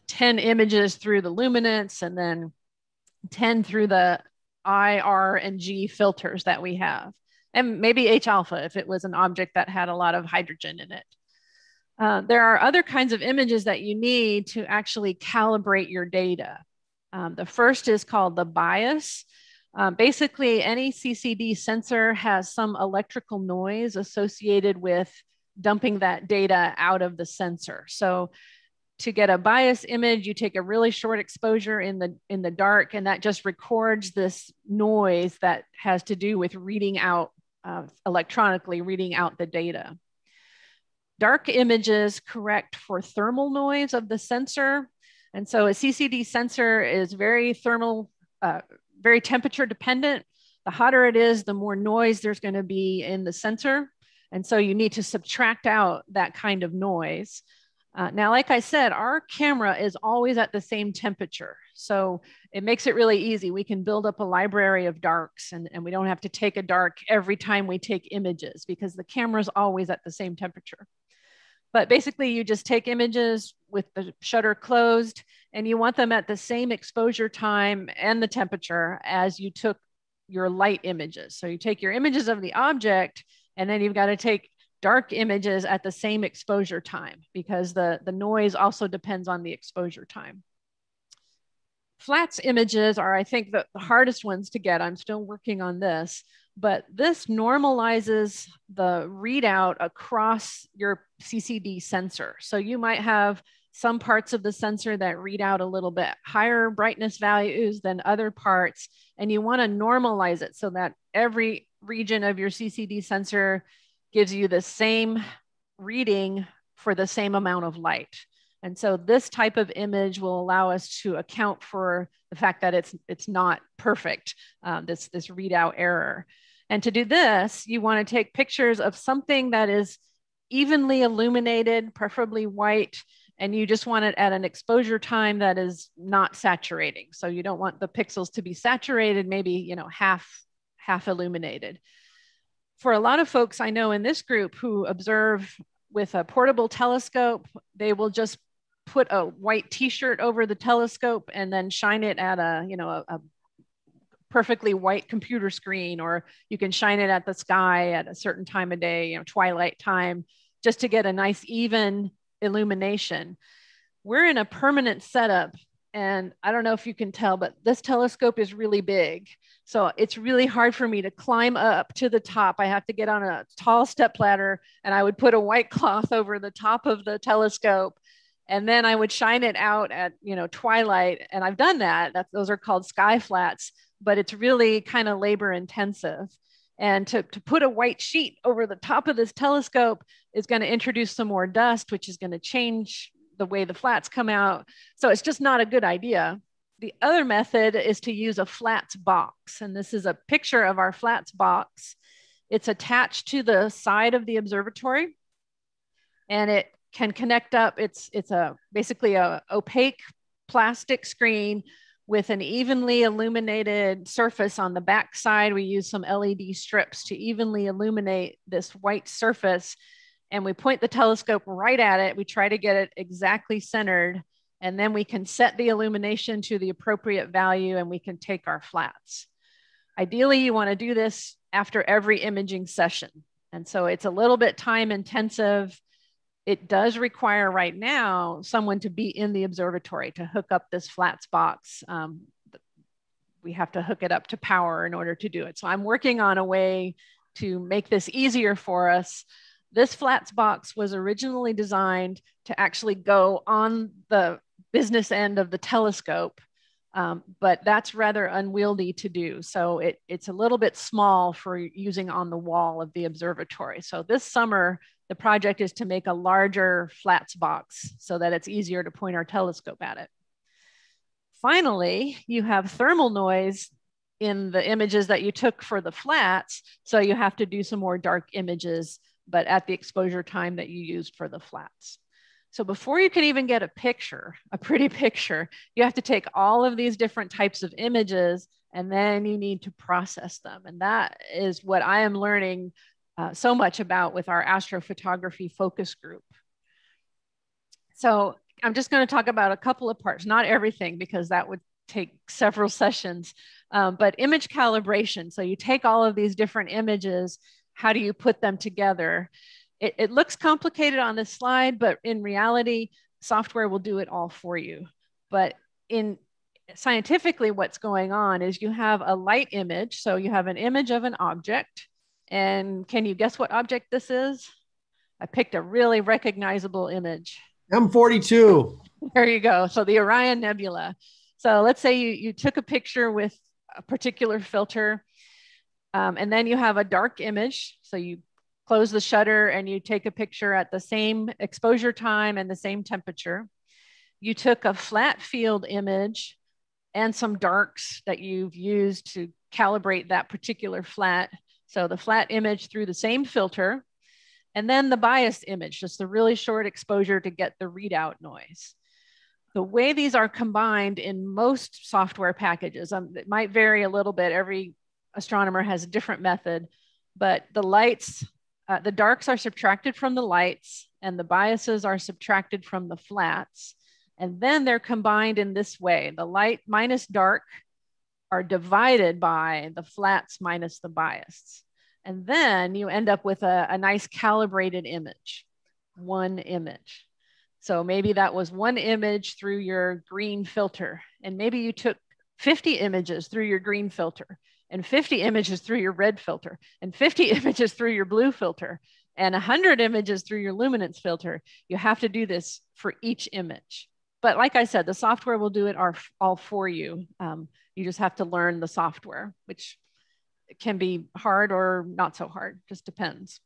10 images through the luminance and then 10 through the I, R, and G filters that we have. And maybe H alpha if it was an object that had a lot of hydrogen in it. Uh, there are other kinds of images that you need to actually calibrate your data. Um, the first is called the bias. Um, basically, any CCD sensor has some electrical noise associated with dumping that data out of the sensor. So to get a bias image, you take a really short exposure in the, in the dark, and that just records this noise that has to do with reading out uh, electronically, reading out the data. Dark images correct for thermal noise of the sensor. And so a CCD sensor is very thermal, uh, very temperature dependent. The hotter it is, the more noise there's going to be in the sensor. And so you need to subtract out that kind of noise. Uh, now, like I said, our camera is always at the same temperature. So it makes it really easy. We can build up a library of darks and, and we don't have to take a dark every time we take images because the camera is always at the same temperature. But basically you just take images with the shutter closed and you want them at the same exposure time and the temperature as you took your light images. So you take your images of the object and then you've got to take dark images at the same exposure time because the, the noise also depends on the exposure time. Flats images are, I think, the, the hardest ones to get. I'm still working on this, but this normalizes the readout across your CCD sensor. So you might have some parts of the sensor that read out a little bit higher brightness values than other parts, and you want to normalize it so that every region of your CCD sensor gives you the same reading for the same amount of light. And so this type of image will allow us to account for the fact that it's, it's not perfect, um, this, this readout error. And to do this, you wanna take pictures of something that is evenly illuminated, preferably white, and you just want it at an exposure time that is not saturating. So you don't want the pixels to be saturated, maybe you know half half illuminated for a lot of folks I know in this group who observe with a portable telescope, they will just put a white t-shirt over the telescope and then shine it at a, you know, a, a perfectly white computer screen, or you can shine it at the sky at a certain time of day, you know, twilight time, just to get a nice even illumination. We're in a permanent setup and I don't know if you can tell, but this telescope is really big. So it's really hard for me to climb up to the top. I have to get on a tall step ladder and I would put a white (laughs) cloth over the top of the telescope and then I would shine it out at, you know, twilight. And I've done that. That's, those are called sky flats, but it's really kind of labor intensive. And to, to put a white sheet over the top of this telescope is going to introduce some more dust, which is going to change the way the flats come out. So it's just not a good idea. The other method is to use a flats box. And this is a picture of our flats box. It's attached to the side of the observatory and it can connect up. It's, it's a basically a opaque plastic screen with an evenly illuminated surface on the back side. We use some LED strips to evenly illuminate this white surface and we point the telescope right at it. We try to get it exactly centered, and then we can set the illumination to the appropriate value and we can take our flats. Ideally, you want to do this after every imaging session. And so it's a little bit time intensive. It does require right now someone to be in the observatory to hook up this flats box. Um, we have to hook it up to power in order to do it. So I'm working on a way to make this easier for us This flats box was originally designed to actually go on the business end of the telescope, um, but that's rather unwieldy to do. So it, it's a little bit small for using on the wall of the observatory. So this summer, the project is to make a larger flats box so that it's easier to point our telescope at it. Finally, you have thermal noise in the images that you took for the flats. So you have to do some more dark images, but at the exposure time that you used for the flats. So before you can even get a picture, a pretty (laughs) picture, you have to take all of these different types of images and then you need to process them. And that is what I am learning uh, so much about with our astrophotography focus group. So I'm just going to talk about a couple of parts, not everything, because that would take several (laughs) sessions, um, but image calibration. So you take all of these different images, how do you put them together? It, it looks complicated on this slide, but in reality, software will do it all for you. But in scientifically, what's going on is you have a light image. So you have an image of an object. And can you guess what object this is? I picked a really recognizable image. M42. There you go. So the Orion Nebula. So let's say you, you took a picture with a particular filter, um, and then you have a dark image. So you close the shutter and you take a picture at the same exposure time and the same temperature. You took a flat field image and some darks that you've used to calibrate that particular flat. So the flat image through the same filter, and then the biased image, just the really short exposure to get the readout noise. The way these are combined in most software packages, um, it might vary a little bit. Every astronomer has a different method, but the lights uh, the darks are subtracted from the lights and the biases are subtracted from the flats. And then they're combined in this way. The light minus dark are divided by the flats minus the bias. And then you end up with a, a nice calibrated image, one image. So maybe that was one image through your green filter. And maybe you took 50 images through your green filter and 50 images through your red filter and 50 (laughs) images through your blue filter and 100 images through your luminance filter. You have to do this for each image. But like I said, the software will do it all for you. Um, you just have to learn the software, which can be hard or not so hard, just depends.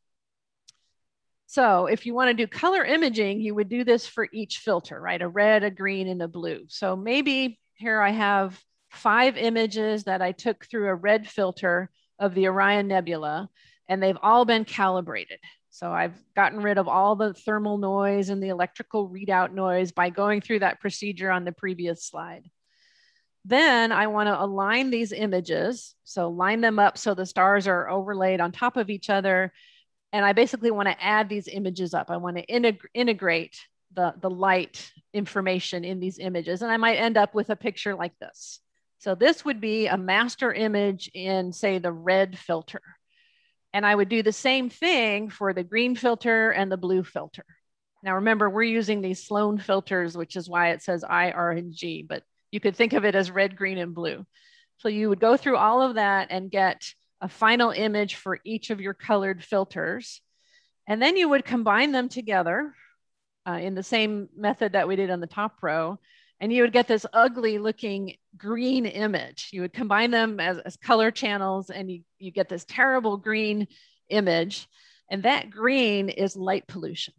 So if you want to do color imaging, you would do this for each filter, right? A red, a green, and a blue. So maybe here I have five images that I took through a red filter of the Orion Nebula, and they've all been calibrated. So I've gotten rid of all the thermal noise and the electrical readout noise by going through that procedure on the previous slide. Then I want to align these images. So line them up so the stars are overlaid on top of each other. And I basically want to add these images up. I want to integ integrate the, the light information in these images. And I might end up with a picture like this. So this would be a master image in say the red filter. And I would do the same thing for the green filter and the blue filter. Now remember, we're using these Sloan filters, which is why it says I, R, and G, but you could think of it as red, green, and blue. So you would go through all of that and get a final image for each of your colored filters. And then you would combine them together uh, in the same method that we did on the top row and you would get this ugly looking green image. You would combine them as, as color channels and you, you get this terrible green image. And that green is light pollution.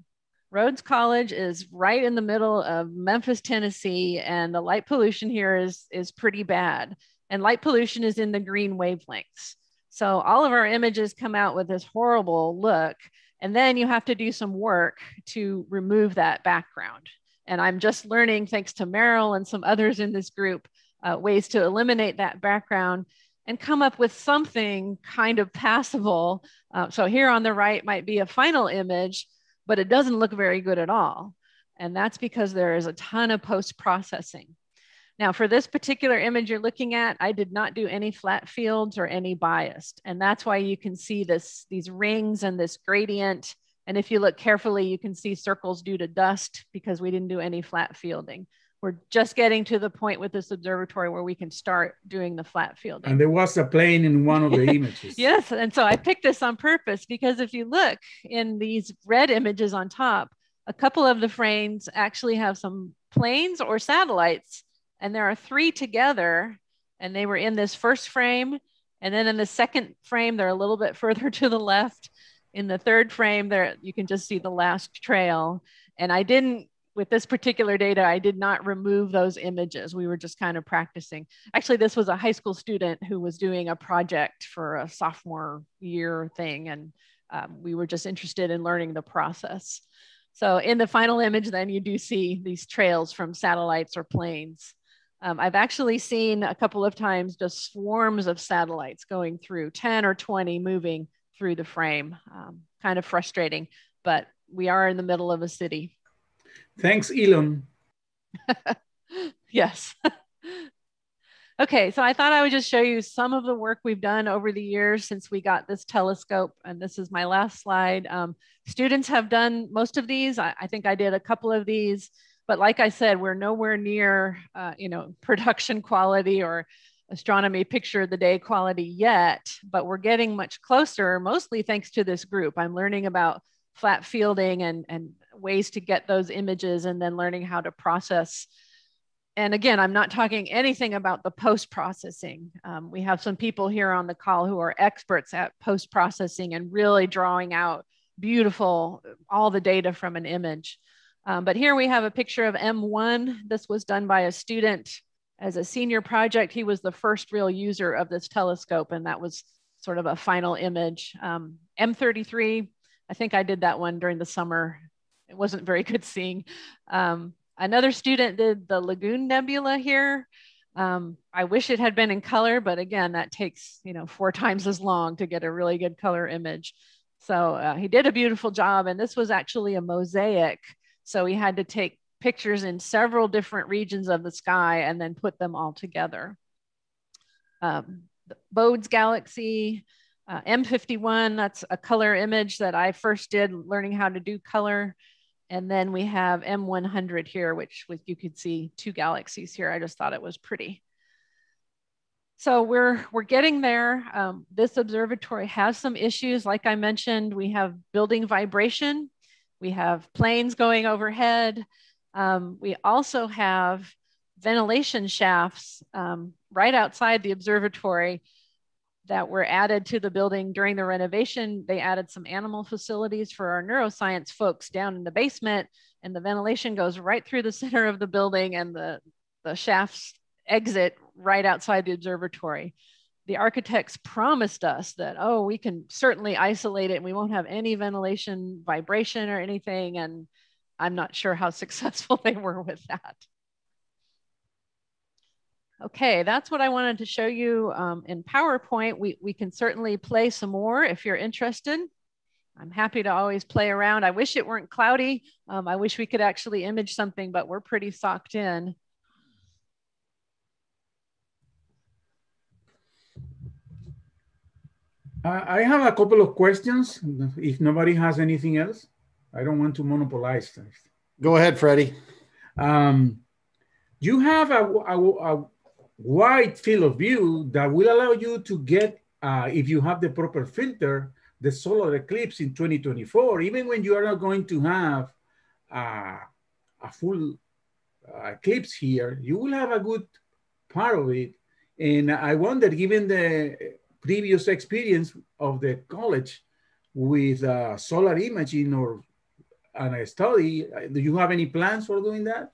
Rhodes College is right in the middle of Memphis, Tennessee, and the light pollution here is, is pretty bad. And light pollution is in the green wavelengths. So all of our images come out with this horrible look. And then you have to do some work to remove that background. And I'm just learning, thanks to Meryl and some others in this group, uh, ways to eliminate that background and come up with something kind of passable. Uh, so here on the right might be a final image, but it doesn't look very good at all. And that's because there is a ton of post-processing. Now for this particular image you're looking at, I did not do any flat fields or any biased. And that's why you can see this, these rings and this gradient And if you look carefully, you can see circles due to dust because we didn't do any flat fielding. We're just getting to the point with this observatory where we can start doing the flat fielding. And there was a plane in one of the (laughs) images. yes. And so I picked this on purpose because if you look in these red images on top, a couple of the frames actually have some planes or satellites. And there are three together. And they were in this first frame. And then in the second frame, they're a little bit (laughs) further to the left in the third frame there, you can just see the last trail. And I didn't, with this particular data, I did not remove those images. We were just kind of practicing. Actually, this was a high school student who was doing a project for a sophomore year thing. And um, we were just interested in learning the process. So in the final image, then you do see these trails from satellites or planes. Um, I've actually seen a couple of times just swarms of satellites going through 10 or 20 moving through the frame. Um, kind of frustrating, but we are in the middle of a city. Thanks, Elon. (laughs) yes. (laughs) okay, so I thought I would just show you some of the work we've done over the years since we got this telescope. And this is my last slide. Um, students have done most of these. I, I, think I did a couple of these, but like I said, we're nowhere near, uh, you know, (laughs) production quality or astronomy picture of the day quality yet, but we're getting much closer, mostly thanks to this group. I'm learning about flat fielding and, and ways to get those images and then learning how to process. And again, I'm not talking anything about the post processing. Um, we have some people here on the call who are experts at post processing and really drawing out beautiful, all the data from an image. Um, but here we have a picture of M1. This was done by a student as a senior project, he was the first real user of this telescope, and that was sort of a final image. Um, M33, I think I did that one during the summer. It wasn't very good seeing. Um, another student did the Lagoon Nebula here. Um, I wish it had been in color, but again, that takes you know four (laughs) times as long to get a really good color image. So uh, he did a beautiful job, and this was actually a mosaic. So he had to take pictures in several different regions of the sky and then put them all together. Um, Bode's Galaxy, uh, M51, that's a color image that I first did learning how to do color. And then we have M100 here, which you could see two galaxies here. I just thought it was pretty. So we're, we're getting there. Um, this observatory has some issues. Like I mentioned, we have building vibration. We have planes going overhead. Um, we also have ventilation shafts um, right outside the observatory that were added to the building during the renovation. They added some animal facilities for our neuroscience folks down in the basement, and the ventilation goes right through the (laughs) center of the building, and the, the shafts exit right outside the observatory. The architects promised us that, oh, we can certainly isolate it and we won't have any ventilation vibration or anything. And I'm not sure how (laughs) successful they were with that. Okay, that's what I wanted to show you um, in PowerPoint. We, we can certainly play some more if you're interested. I'm happy to always play around. I wish it weren't cloudy. Um, I wish we could actually image something, but we're pretty socked in. I have a couple of questions. If nobody has anything else. I don't want to monopolize things. Go ahead, Freddie. Um, you have a, a, a, wide field of view that will allow you to get, uh, if you have the proper filter, the solar eclipse in 2024, even when you are not going to have uh, a full uh, eclipse here, you will have a good part of it. And I wonder, given the previous experience of the college with uh, solar imaging or and I study. Do you have any plans for doing that?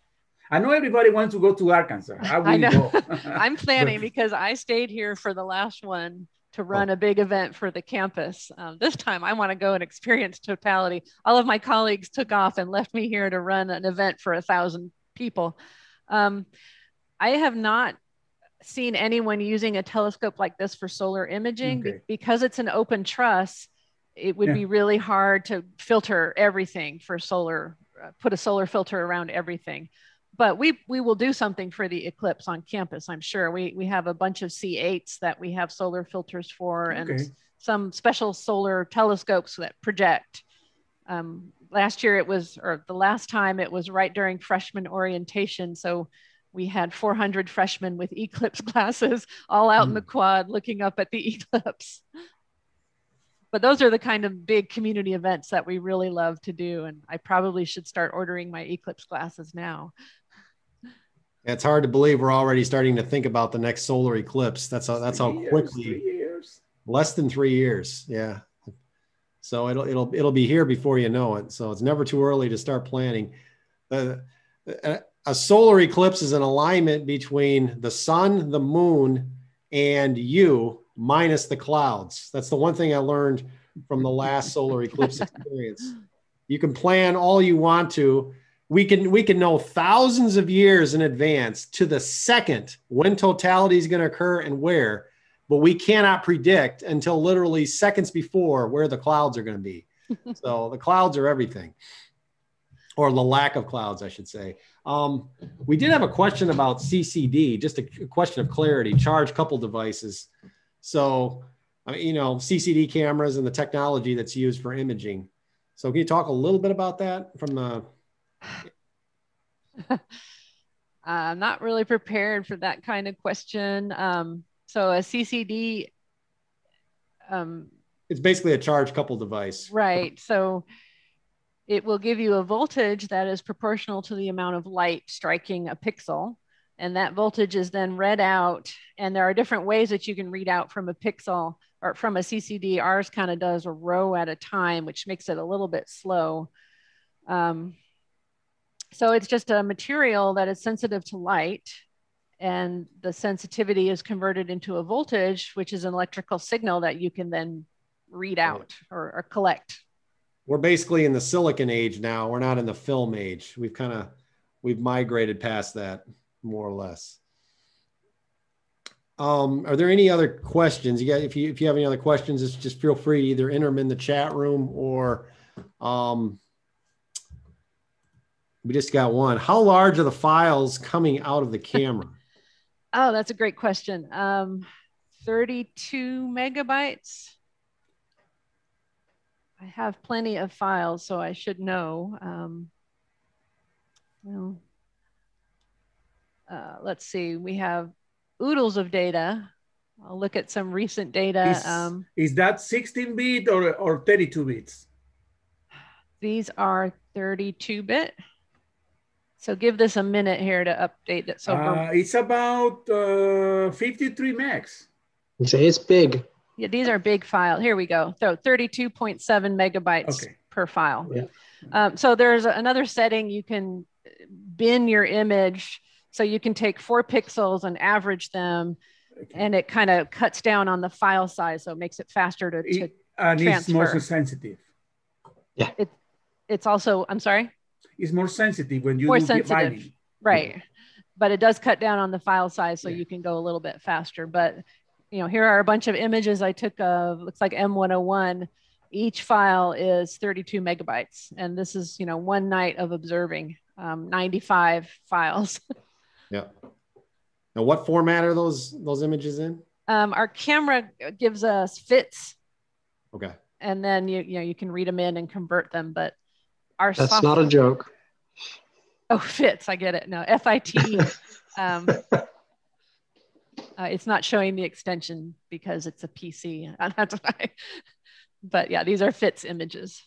I know everybody wants to go to Arkansas. I, (laughs) know. (laughs) I'm planning (laughs) because I stayed here for the last one to run oh. a big event for the campus. Um, this time I want to go and experience totality. All of my colleagues took off and left me here to run an event for a thousand people. Um, I have not seen anyone using a telescope like this for solar imaging okay. because it's an open truss it would yeah. be really hard to filter everything for solar, uh, put a solar filter around everything. But we, we will do something for the eclipse on campus, I'm sure. We, we have a bunch of C8s that we have solar filters for okay. and some special solar telescopes that project. Um, last year it was, or the last time it was right during freshman orientation. So we had 400 freshmen with eclipse (laughs) glasses all out mm. in the quad looking up at the (laughs) eclipse. But those are the kind of big community events that we really love to do. And I probably should start ordering my eclipse glasses now. It's hard to believe we're already starting to think about the next solar eclipse. That's how that's how quickly less than three years. Yeah. So it'll it'll it'll be here before you know it. So it's never too early to start planning. Uh, a solar eclipse is an alignment between the sun, the moon, and you minus the clouds. That's the one thing I learned from the last solar eclipse (laughs) experience. You can plan all you want to, we can we can know thousands of years in advance to the second when totality is going to occur and where but we cannot predict until literally seconds before where the clouds are going to be. (laughs) So the clouds are everything. Or the lack of clouds i should say. Um, we did have a question about ccd just a, a question of clarity. Charge couple devices so you know ccd cameras and the technology that's used for imaging so can you talk a little bit about that from the (laughs) I'm not really prepared for that kind of question. Um, so a CCD. Um, it's basically a charge couple device. Right. So it will give you a voltage that is proportional to the amount of light striking a pixel. And that voltage is then read out. And there are different ways that you can read out from a pixel or from a CCD. Ours kind of does a row at a time, which makes it a little bit slow. Um, so it's just a material that is sensitive to light and the sensitivity is converted into a voltage, which is an electrical signal that you can then read out or, or collect. We're basically in the silicon age now. We're not in the film age. We've kind of, we've migrated past that more or less. Um, are there any other questions? You got, if you if you have any other questions, just, just feel free to either enter them in the chat room or um, we just got one. How large are the files coming out of the (laughs) camera? oh, that's a great question. Um, 32 megabytes. I have plenty of files, so I should know. Um, well, uh, let's see. We have oodles of data. I'll look at some recent data. Is, um, is that 16 bit or, or 32 bits? These are 32 bit. So give this a minute here to update it. So uh, it's about uh, 53 megs. Say it's big. Yeah, these are big files. Here we go. So 32.7 megabytes okay. per file. Yeah. Um, so there's another setting you can bin your image. So you can take four pixels and average them, okay. and it kind of cuts down on the file size, so it makes it faster to, to it, and transfer. it's more sensitive. Yeah. It, it's also. I'm sorry It's more sensitive when you more sensitive, right? Yeah. But it does cut down on the file size, so yeah. you can go a little bit faster. But you know, here are a bunch of images I took of looks like M101. Each file is 32 megabytes, and this is you know one night of observing um, 95 files. (laughs) yeah. Now, what format are those those images in? Um, our camera gives us fits. Okay. And then you you know you can read them in and convert them, but our that's software. not a joke. Oh, fits. I get it. No, F I T. (laughs) um, uh, it's not showing the extension because it's a PC. That's (laughs) why. But yeah, these are fits images.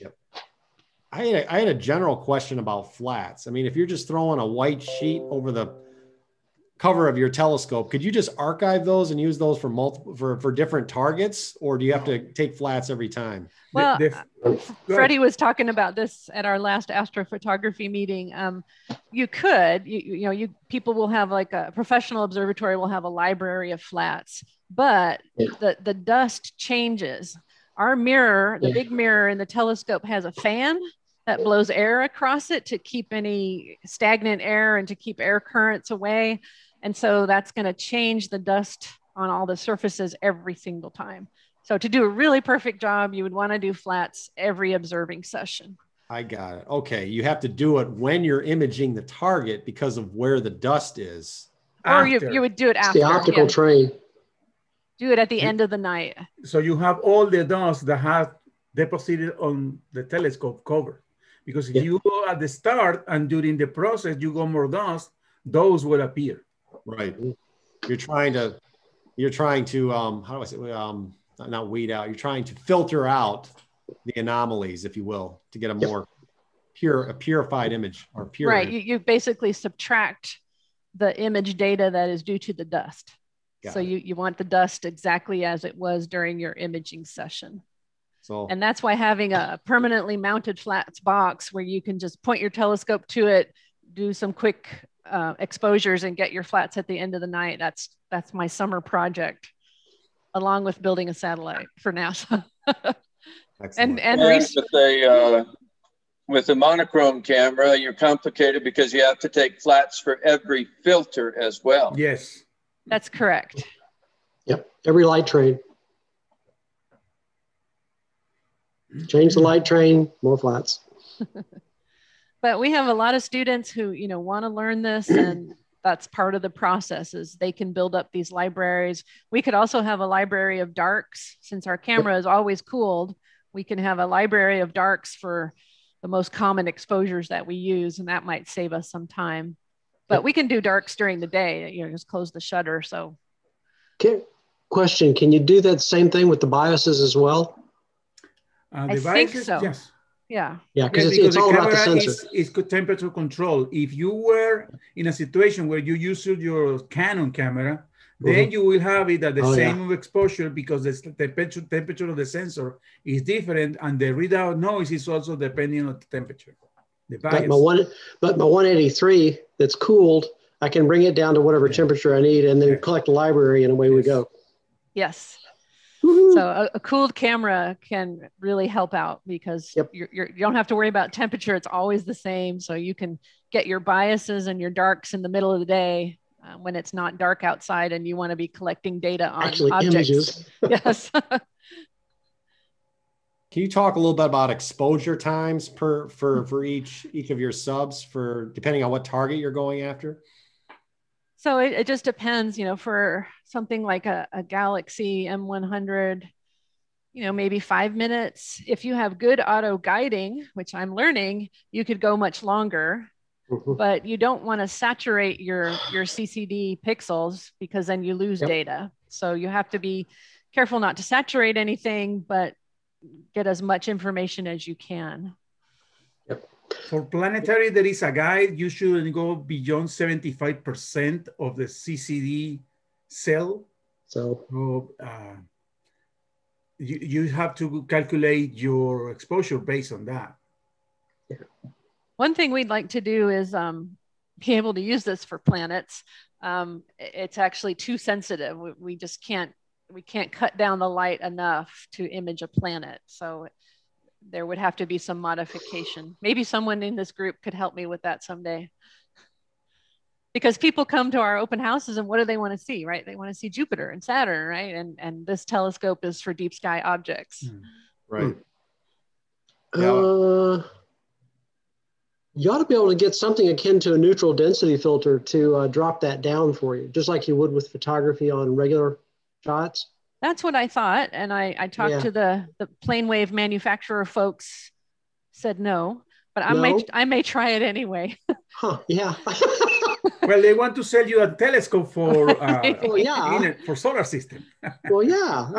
Yep. I had, a, I had a general question about flats. I mean, if you're just throwing a white sheet over the cover of your telescope, could you just archive those and use those for multiple for, for different targets, or do you have to take flats every time? Well, uh, Freddie was talking about this at our last astrophotography meeting. Um, you could, you, you know, you people will have like a professional observatory will have a library of flats, but the the dust changes. Our mirror, the big mirror in the telescope, has a fan that blows air across it to keep any stagnant air and to keep air currents away. And so that's going to change the dust on all the surfaces every single time. So to do a really perfect job, you would want to do flats every observing session. I got it. Okay. You have to do it when you're imaging the target because of where the dust is. Or you, you would do it after. It's the optical yeah. train. Do it at the end of the night. So you have all the dust that has deposited on the telescope cover. Because if yeah. you go at the start and during the process you go more dust, those will appear. Right. You're trying to, you're trying to, um, how do I say, um, not weed out. You're trying to filter out the anomalies, if you will, to get a more pure, a purified image or pure. Right. You, you basically subtract the image data that is due to the dust. Got so it. you, you want the dust exactly as it was during your imaging session. So, and that's why having a permanently mounted flats box where you can just point your telescope to it, do some quick uh, exposures and get your flats at the end of the night. That's that's my summer project, along with building a satellite for NASA. (laughs) and and, and with a uh, with a monochrome camera, you're complicated because you have to take flats for every filter as well. Yes, that's correct. Yep, every light train. Change the light train, more flats. (laughs) but we have a lot of students who, you know, want to learn this and (clears throat) that's part of the process is they can build up these libraries. We could also have a library of darks since our camera is always cooled. We can have a library of darks for the most common exposures that we use, and that might save us some time. But we can do darks during the day, you know, just close the shutter. So, okay. question Can you do that same thing with the biases as well? Uh, I think so. Yes. Yeah. Yeah, because it's, it's all about the sensor. Is, is temperature control. If you were in a situation where you use your Canon camera, then mm-hmm. you will have it at the oh, same yeah. exposure because the temperature, temperature of the sensor is different and the readout noise is also depending on the temperature. The but my one, but my 183 that's cooled, I can bring it down to whatever yeah. temperature I need and then yeah. collect the library and away yes. we go. Yes. So a, a, cooled camera can really help out because yep. you're, you're, you do not have to worry about temperature. It's always the same. So you can get your biases and your darks in the middle of the day uh, when it's not dark outside and you want to be collecting data on Actually, objects. Images. (laughs) (laughs) yes. Can you talk a little bit about exposure times per for for each each of your subs for depending on what target you're going after? So it, it just depends, you know, for something like a, a Galaxy M100, you know, maybe five minutes. If you have good auto guiding, which I'm learning, you could go much longer. Mm-hmm. But you don't want to saturate your your CCD pixels because then you lose yep. data. So you have to be careful not to saturate anything, but get as much information as you can. For planetary, there is a guide. You shouldn't go beyond 75% of the CCD cell. So, so uh, you, you have to calculate your exposure based on that. Yeah. One thing we'd like to do is um, be able to use this for planets. Um, it's actually too sensitive. We, we just can't we can't cut down the light enough to image a planet. So there would have to be some modification. Maybe someone in this group could help me with that someday. Because people come to our open houses and what do they want to see, right? They want to see Jupiter and Saturn, right? And and this telescope is for deep sky objects. Hmm. Right. Uh, you ought to be able to get something akin to a neutral density filter to uh, drop that down for you, just like you would with photography on regular shots. That's what I thought. And I, I talked yeah. to the, the plane wave manufacturer folks, said no, but I no? may I may try it anyway. (laughs) huh, yeah. (laughs) well, they want to sell you a telescope for uh, (laughs) well, yeah. for solar system. well, yeah.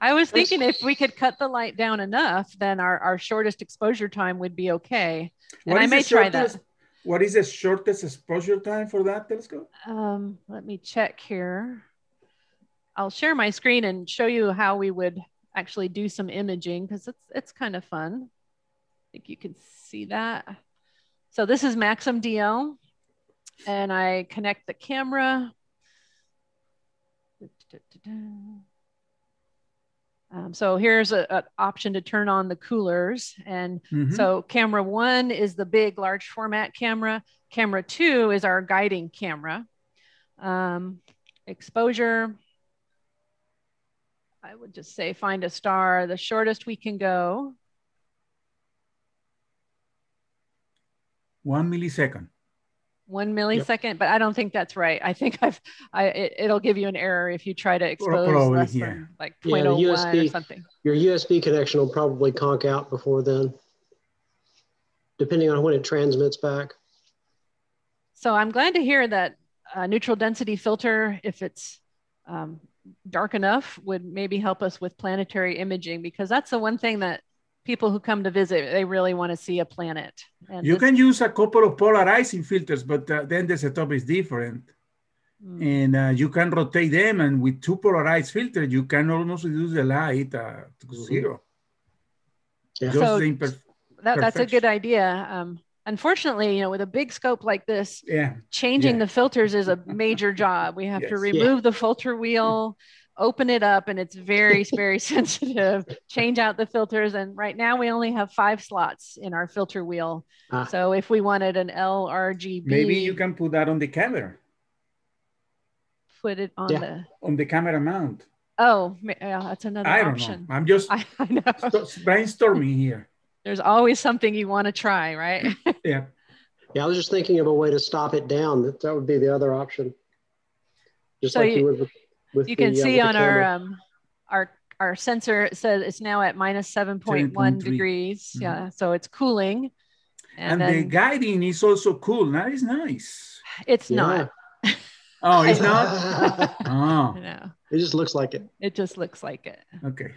I was thinking if we could cut the light down enough, then our, our shortest exposure time would be okay. And what I may try that. What is the shortest exposure time for that telescope? Um, let me check here. I'll share my screen and show you how we would actually do some imaging because it's, it's kind of fun. I think you can see that. So this is Maxim DL and I connect the camera. Um, so here's an option to turn on the coolers. And mm -hmm. so camera one is the big large format camera. Camera two is our guiding camera. Um, exposure, I would just say find a star, the shortest we can go. One millisecond. one millisecond, yep. but I don't think that's right. I think I've, I, it, will give you an error if you try to expose probably, less yeah. than like 0.01 yeah, USB, or something. Your USB connection will probably conk out before then, depending on when it transmits back. So I'm glad to hear that a neutral density filter, if it's um, dark enough, would maybe help us with planetary imaging because that's the one thing that people who come to visit, they really want to see a planet. And you can use a couple of polarizing filters, but uh, then the setup is different. Mm. And uh, you can rotate them, and with two polarized filters, you can almost reduce the light uh, to mm-hmm. zero. Yeah. So that, that's a good idea. Um, unfortunately, you know, with a big scope like this, yeah. changing yeah. the filters is a (laughs) major job. We have yes. to remove yeah. the filter wheel, open it up, and it's very, (laughs) very sensitive. Change out the filters, and right now we only have five slots in our filter wheel. Ah. So if we wanted an LRGB, maybe you can put that on the camera. Put it on the on the camera mount. Oh, yeah, that's another I option. Know. I'm just (laughs) I, I brainstorming here there's always something you want to try, right? Yeah. Yeah, I was just thinking of a way to stop it down. That, that would be the other option. Just so like you, you would with, with you the, can see on our um, our our sensor it says it's now at minus 7.1 degrees. Mm-hmm. Yeah, so it's cooling. And, and then, the guiding is also cool. That is nice. It's yeah. not. Oh, it's not? (laughs) (laughs) oh. No. It just looks like it. It just looks like it. Okay.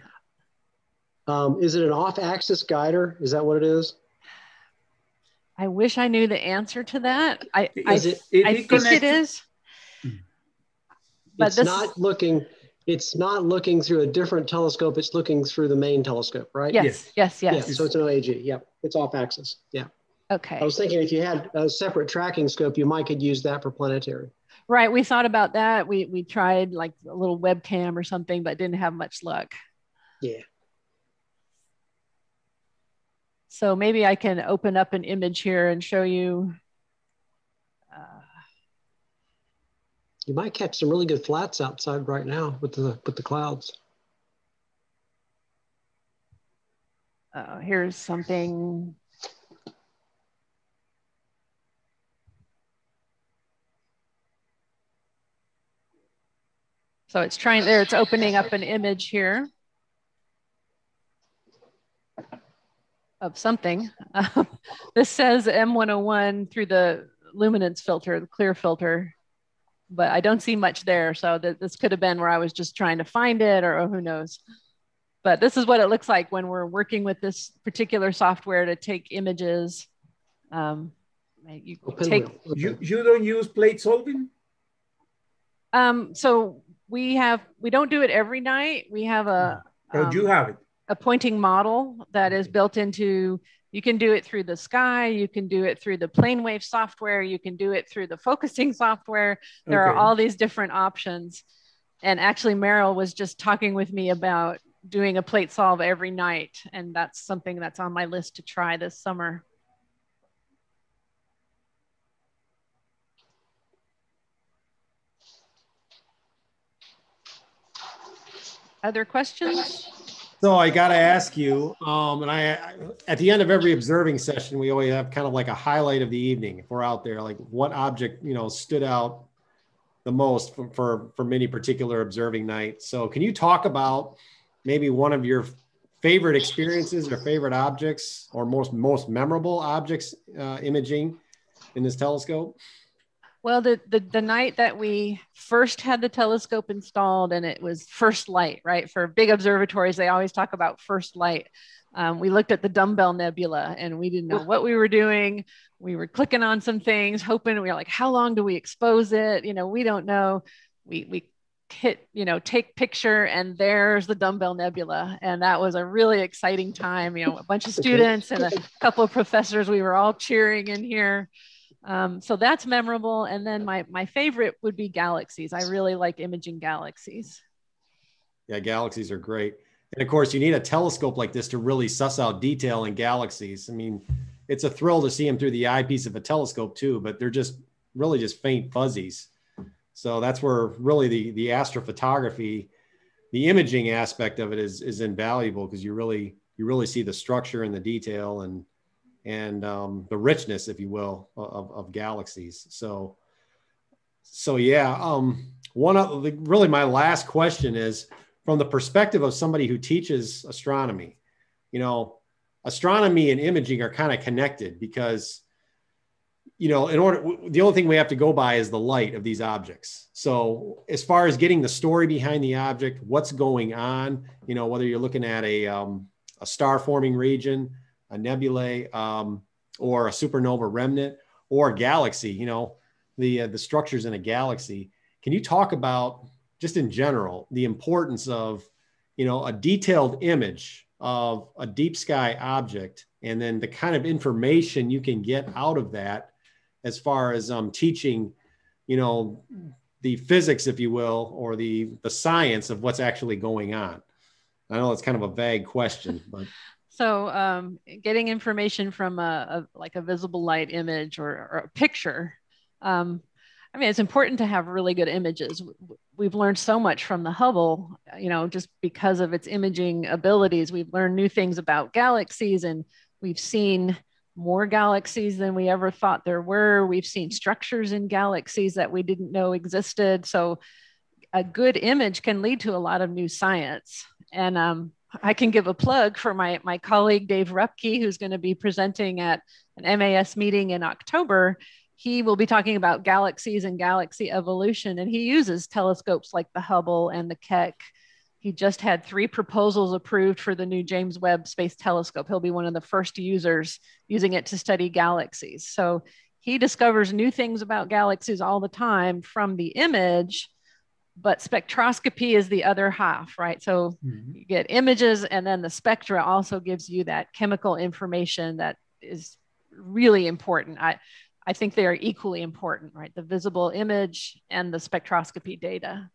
Um, is it an off-axis guider? Is that what it is? I wish I knew the answer to that. I I, it, it, I think it is. Hmm. But it's this... not looking. It's not looking through a different telescope. It's looking through the main telescope, right? Yes, yes, yes. yes. so it's an OAG. Yep, it's off-axis. Yeah. Okay. I was thinking if you had a separate tracking scope, you might could use that for planetary. Right. We thought about that. We we tried like a little webcam or something, but didn't have much luck. Yeah. So maybe I can open up an image here and show you. Uh, you might catch some really good flats outside right now with the with the clouds. Uh, here's something. So it's trying there, it's opening up an image here. Of something. Um, (laughs) this says M101 through the luminance filter, the clear filter, but I don't see much there. So th this could have been where I was just trying to find it or oh, who knows. But this is what it looks like when we're working with this particular software to take images. Um, you take you, you don't use plate solving? Um, so we have we don't do it every night. We have a Oh, um, you have it a pointing model that is built into you can do it through the sky you can do it through the plane wave software you can do it through the focusing (laughs) software. There okay. are all these different options. And actually Merrill was just talking with me about doing a plate solve every night and that's something that's on my list to try this summer. Other questions so I got to ask you, um, and I, at the end of every observing session, we always have kind of like a highlight of the evening. If we're out there, like what object you know stood out the most for for, for many particular observing night. So can you talk about maybe one of your favorite experiences or favorite objects or most most memorable objects uh, imaging in this telescope? Well, the, the, the night that we first had the telescope installed and it was first light, right? For big observatories, they always talk about first light. Um, we looked at the Dumbbell Nebula and we didn't know what we were doing. We were clicking on some things, hoping we were like, how long do we expose it? You know, we don't know. We, we hit, you know, take picture and there's the Dumbbell Nebula. And that was a really exciting time. You know, a bunch of (laughs) students and a couple of professors, we were all cheering in here. Um, so that's memorable. And then my, my favorite would be galaxies. I really like imaging galaxies. Yeah, galaxies are great. And of course, you need a telescope like this to really suss out detail in galaxies. I mean, it's a thrill to see them through the eyepiece of a telescope too, but they're just really just faint fuzzies. So that's where really the the astrophotography, the imaging aspect of it is is invaluable because you really you really see the structure and the detail and and um, the richness, if you will, of, of galaxies. So, so yeah. Um, one of the, really my last question is from the perspective of somebody who teaches astronomy. You know, astronomy and imaging are kind of connected because you know, in order, the only thing we have to go by is the light of these objects. So, as far as getting the story behind the object, what's going on, you know, whether you're looking at a, um, a star forming region, a nebulae, um, or a supernova remnant, or a galaxy, you know, the, uh, the structures in a galaxy. Can you talk about, just in general, the importance of, you know, a detailed image of a deep sky object and then the kind of information you can get out of that as far as um, teaching, you know, the physics, if you will, or the the science of what's actually going on. I know it's kind of a vague question, but (laughs) so um, getting information from a, a, like a visible light image or, or a picture. Um, I mean, it's important to have really good images. We've learned so much from the Hubble, you know, just because of its imaging abilities. We've learned new things about galaxies and we've seen more galaxies than we ever thought there were. We've seen structures in galaxies that we didn't know existed. So, a good image can lead to a lot of new science. And um, I can give a plug for my, my colleague Dave Rupke, who's going to be presenting at an MAS meeting in October. He will be talking about galaxies and galaxy evolution, and he uses telescopes like the Hubble and the Keck he just had three proposals approved for the new James Webb Space Telescope. He'll be one of the first users using it to study galaxies. So he discovers new things about galaxies all the time from the image, but spectroscopy is the other half, right? So mm-hmm. you get images, and then the spectra also gives you that chemical information that is really important. I, I think they are equally important, right? The visible image and the spectroscopy data.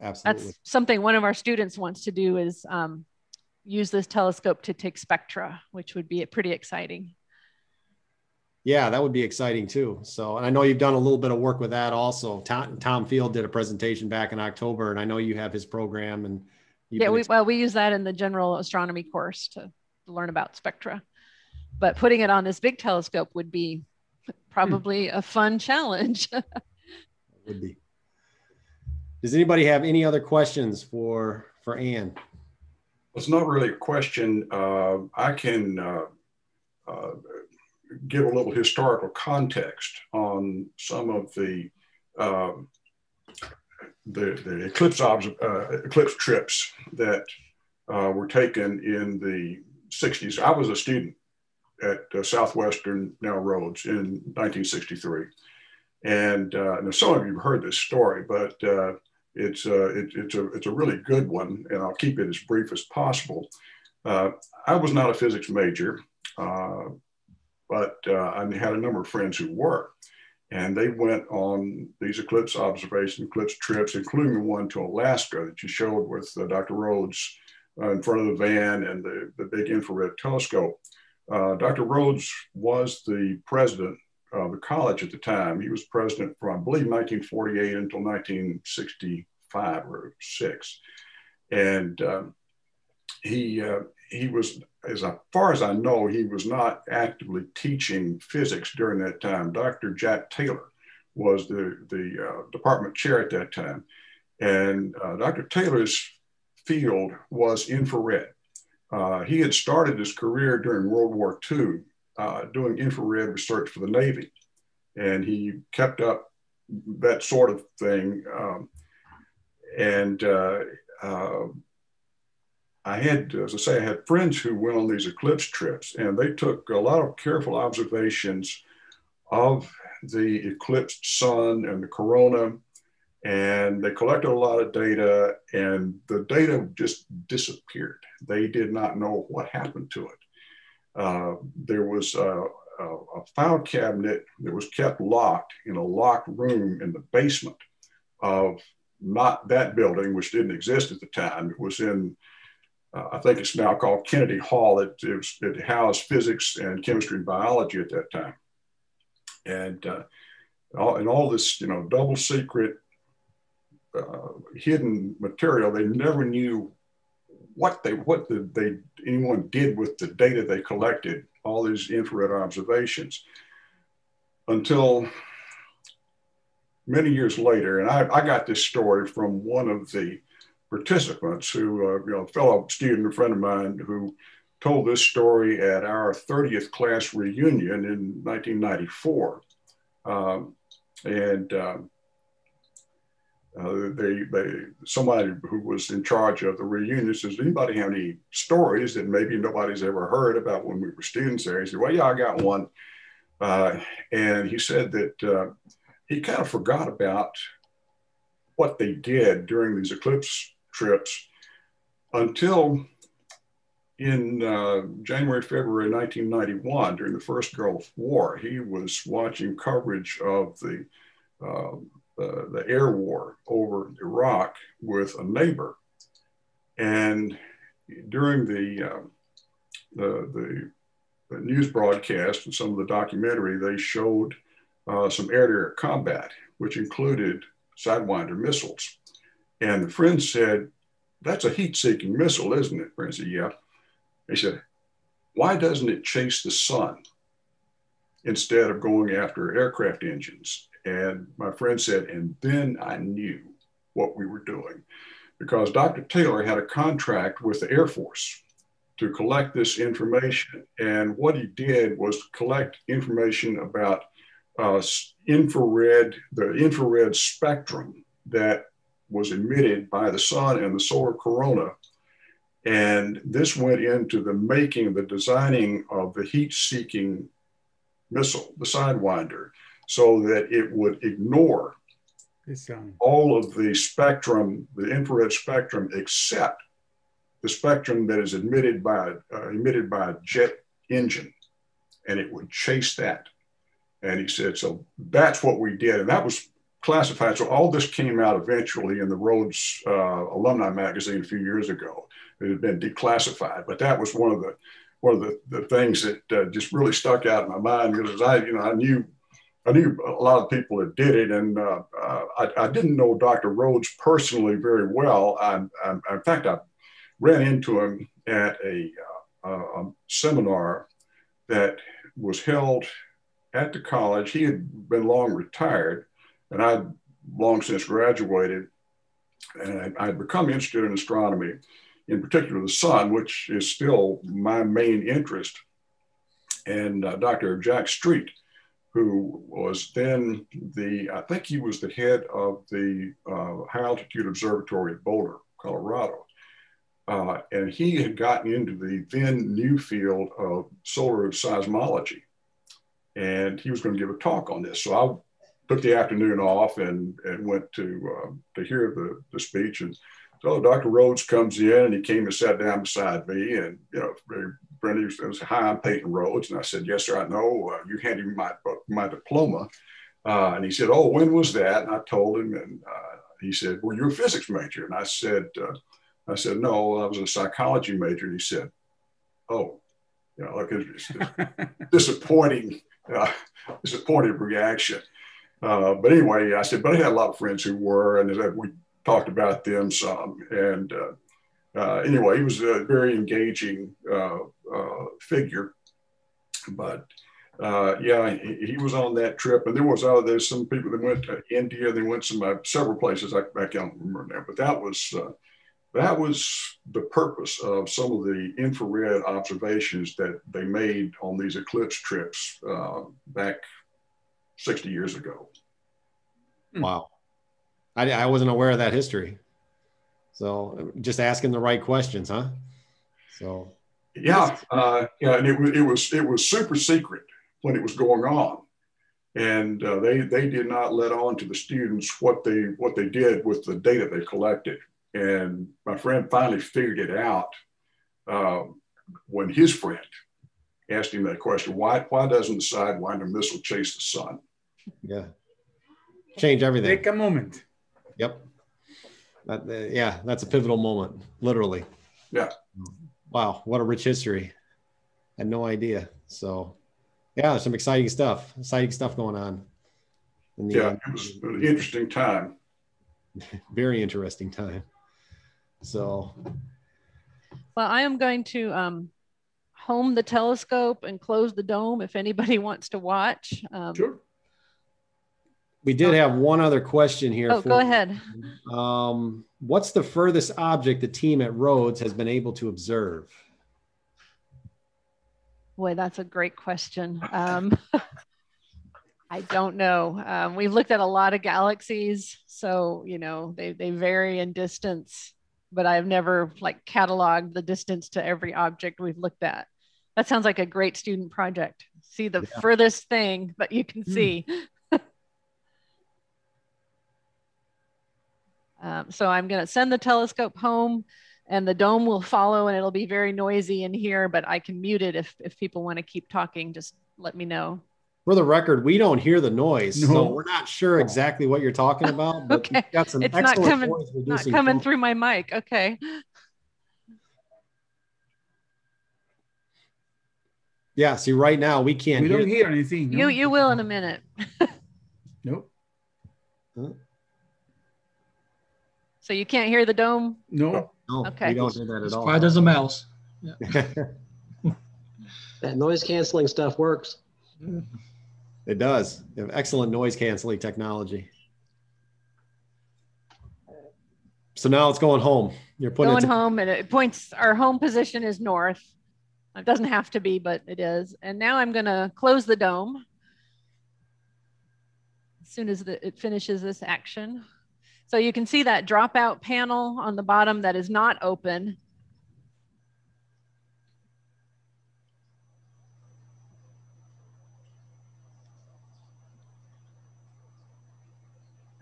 Absolutely. That's something one of our students wants to do is um, use this telescope to take spectra, which would be pretty exciting. Yeah, that would be exciting too. So, and I know you've done a little bit of work with that also. Tom, Tom Field did a presentation back in October, and I know you have his program. And yeah, we, well, we use that in the general astronomy course to learn about spectra. But putting it on this big telescope would be probably a fun challenge. (laughs) would be. Does anybody have any other questions for for Ann? It's not really a question. Uh, I can uh, uh, give a little historical context on some of the um, the, the eclipse uh, eclipse trips that uh, were taken in the 60s. I was a student at uh, Southwestern, now Rhodes, in 1963. And uh, some of you have heard this story, but uh, it's uh, it, it's a it's a really good one, and I'll keep it as brief as possible. Uh, I was not a physics major, uh, but uh, I had a number of friends who were, and they went on these eclipse observation, eclipse trips, including the one to Alaska that you showed with uh, Dr. Rhodes uh, in front of the van and the, the big infrared telescope. Dr. Rhodes was the president of the college at the time. He was president from, I believe, 1948 until 1965 or six. And um, he, uh, he was, as far as I know, he was not actively teaching physics during that time. Dr. Jack Taylor was the, the uh, department chair at that time. And uh, Dr. Taylor's field was infrared. Uh, he had started his career during World War II uh, doing infrared research for the Navy. And he kept up that sort of thing. Um, and uh, uh, I had, as I say, I had friends who went on these eclipse trips, and they took a lot of careful observations of the eclipsed sun and the corona, and they collected a lot of data, and the data just disappeared. They did not know what happened to it. Uh, there was a, a, a, file cabinet that was kept locked in a locked room in the basement of not that building, which didn't exist at the time. It was in, uh, I think it's now called Kennedy Hall. It, it, was, it, housed physics and chemistry and biology at that time. And, uh, all, and all this, you know, double secret, uh, hidden material, they never knew what they what the, they anyone did with the data they collected all these infrared observations until many years later. And I, I got this story from one of the participants who, uh, you know, fellow student, a friend of mine who told this story at our 30th class reunion in 1994. Um, and um, uh, they, they, somebody who was in charge of the reunion says, anybody have any stories that maybe nobody's ever heard about when we were students there? He said, well, yeah, I got one. Uh, and he said that uh, he kind of forgot about what they did during these eclipse trips until in uh, January, February 1991, during the first Gulf War, he was watching coverage of the uh, the, the air war over Iraq with a neighbor. And during the, uh, the, the, news broadcast and some of the documentary, they showed uh, some air to air combat, which included Sidewinder missiles. And the friend said, That's a heat seeking missile, isn't it? Friend said, Yeah. He said, Why doesn't it chase the sun instead of going after aircraft engines? And my friend said, and then I knew what we were doing because Dr. Taylor had a contract with the Air Force to collect this information. And what he did was collect information about uh, infrared, the infrared spectrum that was emitted by the sun and the solar corona. And this went into the making, the designing of the heat seeking missile, the Sidewinder so that it would ignore all of the spectrum, the infrared spectrum, except the spectrum that is emitted by uh, emitted by a jet engine, and it would chase that. And he said, so that's what we did, and that was classified. So all this came out eventually in the Rhodes uh, Alumni Magazine a few years ago. It had been declassified, but that was one of the one of the, the things that uh, just really stuck out in my mind because I, you know, I knew I knew a lot of people that did it, and uh, uh, I, I, didn't know Dr. Rhodes personally very well. I, I, in fact, I ran into him at a, uh, a, seminar that was held at the college. He had been long retired, and I'd long since graduated, and I'd become interested in astronomy, in particular the sun, which is still my main interest. And uh, Dr. Jack Street who was then the, I think he was the head of the uh, High Altitude Observatory at Boulder, Colorado. Uh, and he had gotten into the then new field of solar seismology. And he was going to give a talk on this. So I took the afternoon off and, and went to, uh, to hear the, the speech. And so Dr. Rhodes comes in and he came and sat down beside me and, you know, very friend, he was, hi, I'm Peyton Rhodes. And I said, yes, sir, I know. Uh, you handed me my, my diploma. Uh, and he said, oh, when was that? And I told him, and uh, he said, well, you're a physics major. And I said, uh, I said, no, I was a psychology major. And he said, oh, you know, like it's, it's (laughs) disappointing, uh, disappointing reaction. Uh, but anyway, I said, but I had a lot of friends who were, and we talked about them some. And uh, anyway, he was a very engaging uh, uh, figure. But uh, yeah, he, he, was on that trip, and there was uh, there's some people that went to India. They went some uh, several places. I, I can't remember now, but that was that was the purpose of some of the infrared observations that they made on these eclipse trips back 60 years ago. Wow. I, I wasn't aware of that history. So just asking the right questions, huh? So yeah, uh, yeah, and it was it was it was super secret when it was going on, and uh, they they did not let on to the students what they what they did with the data they collected. And my friend finally figured it out uh, when his friend asked him that question: Why why doesn't the Sidewinder missile chase the sun? Yeah, change everything. Take a moment. Yep. That, uh, yeah, that's a pivotal moment, literally. Yeah. Wow, what a rich history. I had no idea. So, yeah, some exciting stuff. Exciting stuff going on. In the, yeah, it was an interesting time. (laughs) Very interesting time. So, well, I am going to um, home the telescope and close the dome if anybody (laughs) wants to watch. Um, sure. We did have one other question here. Oh, go ahead. Um, what's the furthest object the team at Rhodes has been able to observe? Boy, that's a great question. Um, (laughs) I don't know. Um, we've looked at a lot of galaxies, so you know they they vary in distance, but I've never like cataloged the distance to every object we've looked at. That sounds like a great student project. See the yeah. furthest thing that you can mm. see. (laughs) um, so I'm going to send the telescope home and the dome will follow and it'll be very noisy in here, but I can mute it if, if people want to keep talking, just let me know. For the record, we don't hear the noise, no. so we're not sure exactly what you're talking about. But (laughs) okay. got some it's not coming, not coming through my mic. Okay. Yeah. See, right now we can't. We hear don't hear anything. No? You you will in a minute. (laughs) nope. Huh? So you can't hear the dome? No. No, okay. we don't hear that at all. Quiet as a mouse. Yeah. that noise canceling stuff works. (laughs) It does. You have excellent noise canceling technology. So now it's going home. You're putting going home, and it points. Our home position is north. It doesn't have to be, but it is. And now I'm going to close the dome as soon as the, it finishes this action. So you can see that dropout panel on the bottom that is not open.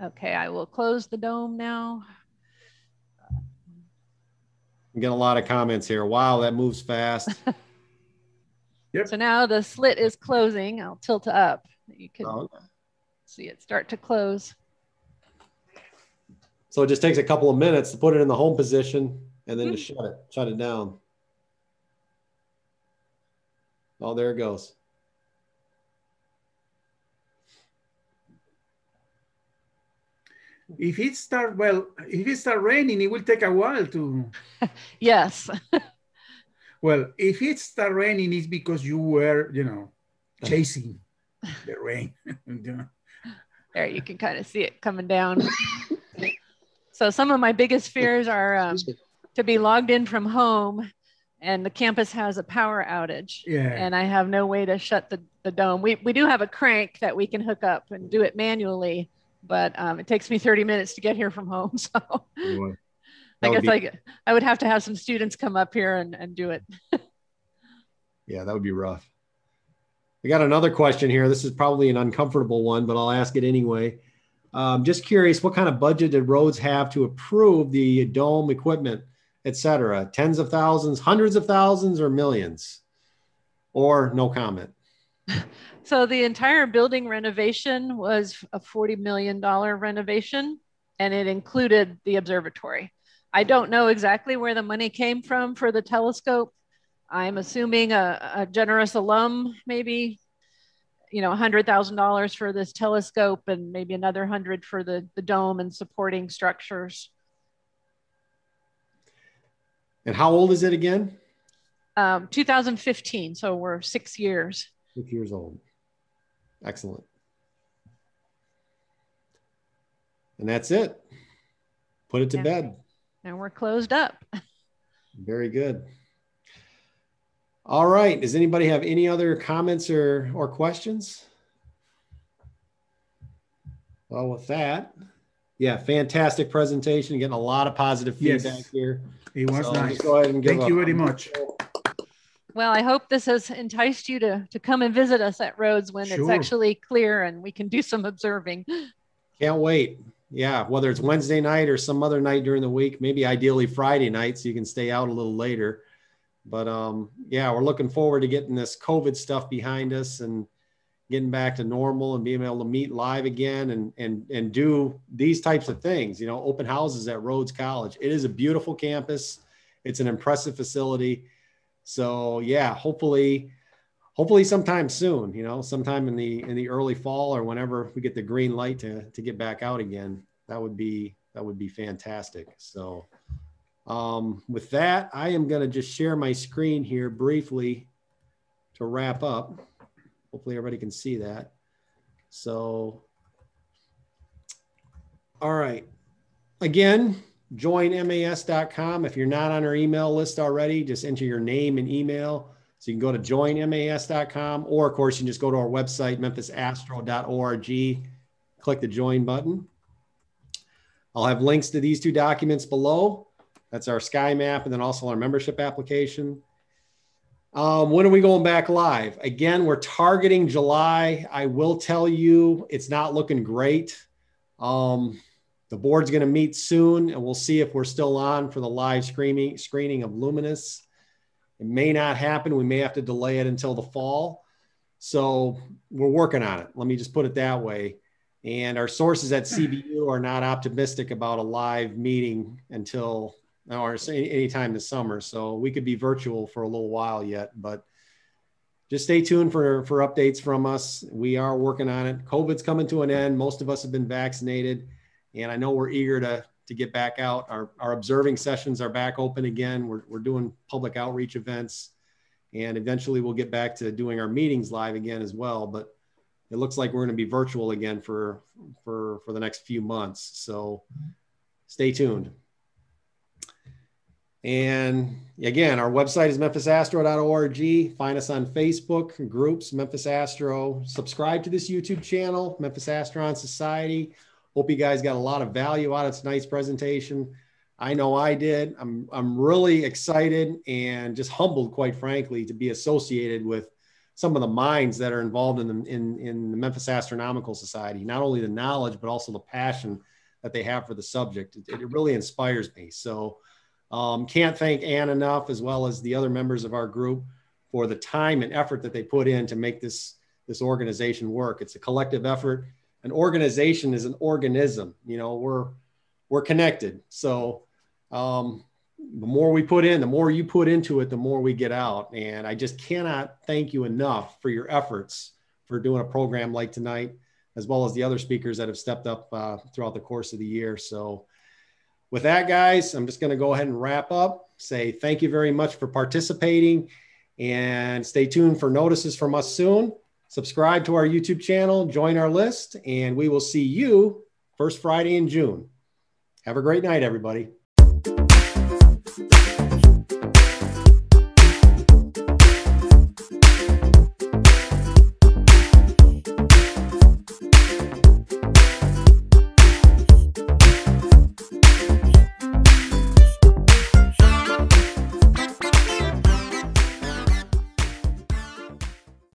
Okay, I will close the dome now. I'm getting a lot of comments here. Wow, that moves fast. (laughs) yep. So now the slit is closing. I'll tilt it up. You can oh, okay. see it start to close. So it just takes a couple of minutes to put it in the home position and then mm -hmm. to shut it, shut it down. Oh, there it goes. If it start well, if it start raining, it will take a while to. (laughs) yes. (laughs) well, if it start raining, it's because you were, you know, chasing the rain. (laughs) there, you can kind of see it coming down. So some of my biggest fears are um, to be logged in from home and the campus has a power outage yeah. and I have no way to shut the, the dome. We, we do have a crank that we can hook up and do it manually, but um, it takes me 30 minutes to get here from home. (laughs) So I guess be... like I would have to have some students come up here and, and do it. (laughs) yeah, that would be rough. I got another question here. This is probably an uncomfortable one, but I'll ask it anyway. Um, just curious, what kind of budget did Rhodes have to approve the dome equipment, et cetera? Tens of thousands, hundreds of thousands, or millions? Or no comment? (laughs) So the entire building renovation was a $40 million renovation, and it included the observatory. I don't know exactly where the money came from for the telescope. I'm assuming a, a generous alum maybe you know, $100,000 for this telescope and maybe another 100 for the, the dome and supporting structures. And how old is it again? Um, 2015. So we're six years. Six years old. Excellent. And that's it. Put it to yeah. bed. Now we're closed up. (laughs) Very good. All right. Does anybody have any other comments or, or questions? Well, with that, yeah, fantastic presentation. Getting a lot of positive feedback yes. here. He was so nice. Go ahead and Thank you very much. Well, I hope this has enticed you to, to come and visit us at Rhodes when sure. it's actually clear and we can do some observing. Can't wait. Yeah, whether it's Wednesday night or some other night during the week, maybe ideally Friday night so you can stay out a little later. But um, yeah, we're looking forward to getting this COVID stuff behind us and getting back to normal and being able to meet live again and and and do these types of things. You know, open houses at Rhodes College. It is a beautiful campus. It's an impressive facility. So yeah, hopefully, hopefully sometime soon. You know, sometime in the in the early fall or whenever we get the green light to to get back out again. That would be that would be fantastic. So. Um, with that, I am going to just share my screen here briefly to wrap up. Hopefully everybody can see that. So, all right. Again, joinmas.com. If you're not on our email list already, just enter your name and email. So you can go to joinmas.com, or of course, you can just go to our website, memphisastro.org, click the join button. I'll have links to these two documents below. That's our sky map and then also our membership application. Um, when are we going back live? Again, we're targeting July. I will tell you it's not looking great. Um, the board's going to meet soon, and we'll see if we're still on for the live screening screening of Luminous. It may not happen. We may have to delay it until the fall. So we're working on it. Let me just put it that way. And our sources at CBU are not optimistic about a live meeting until or anytime this summer. So we could be virtual for a little while yet, but just stay tuned for, for updates from us. We are working on it. COVID's coming to an end. Most of us have been vaccinated, and I know we're eager to, to get back out. Our, our observing sessions are back open again. We're, we're doing public outreach events, and eventually we'll get back to doing our meetings live again as well. But it looks like we're going to be virtual again for, for, for the next few months. So stay tuned. And again, our website is memphisastro.org. Find us on Facebook groups, Memphis Astro. Subscribe to this YouTube channel, Memphis Astron Society. Hope you guys got a lot of value out of tonight's presentation. I know I did. I'm, I'm really excited and just humbled, quite frankly, to be associated with some of the minds that are involved in the, in, in the Memphis Astronomical Society. Not only the knowledge, but also the passion that they have for the subject. It, it really inspires me. So, um, can't thank Ann enough, as well as the other members of our group, for the time and effort that they put in to make this this organization work. It's a collective effort. An organization is an organism. You know, we're we're connected. So um, the more we put in, the more you put into it, the more we get out. And I just cannot thank you enough for your efforts for doing a program like tonight, as well as the other speakers that have stepped up uh, throughout the course of the year. So with that, guys, I'm just going to go ahead and wrap up. Say thank you very much for participating and stay tuned for notices from us soon. Subscribe to our YouTube channel, join our list, and we will see you first Friday in June. Have a great night, everybody.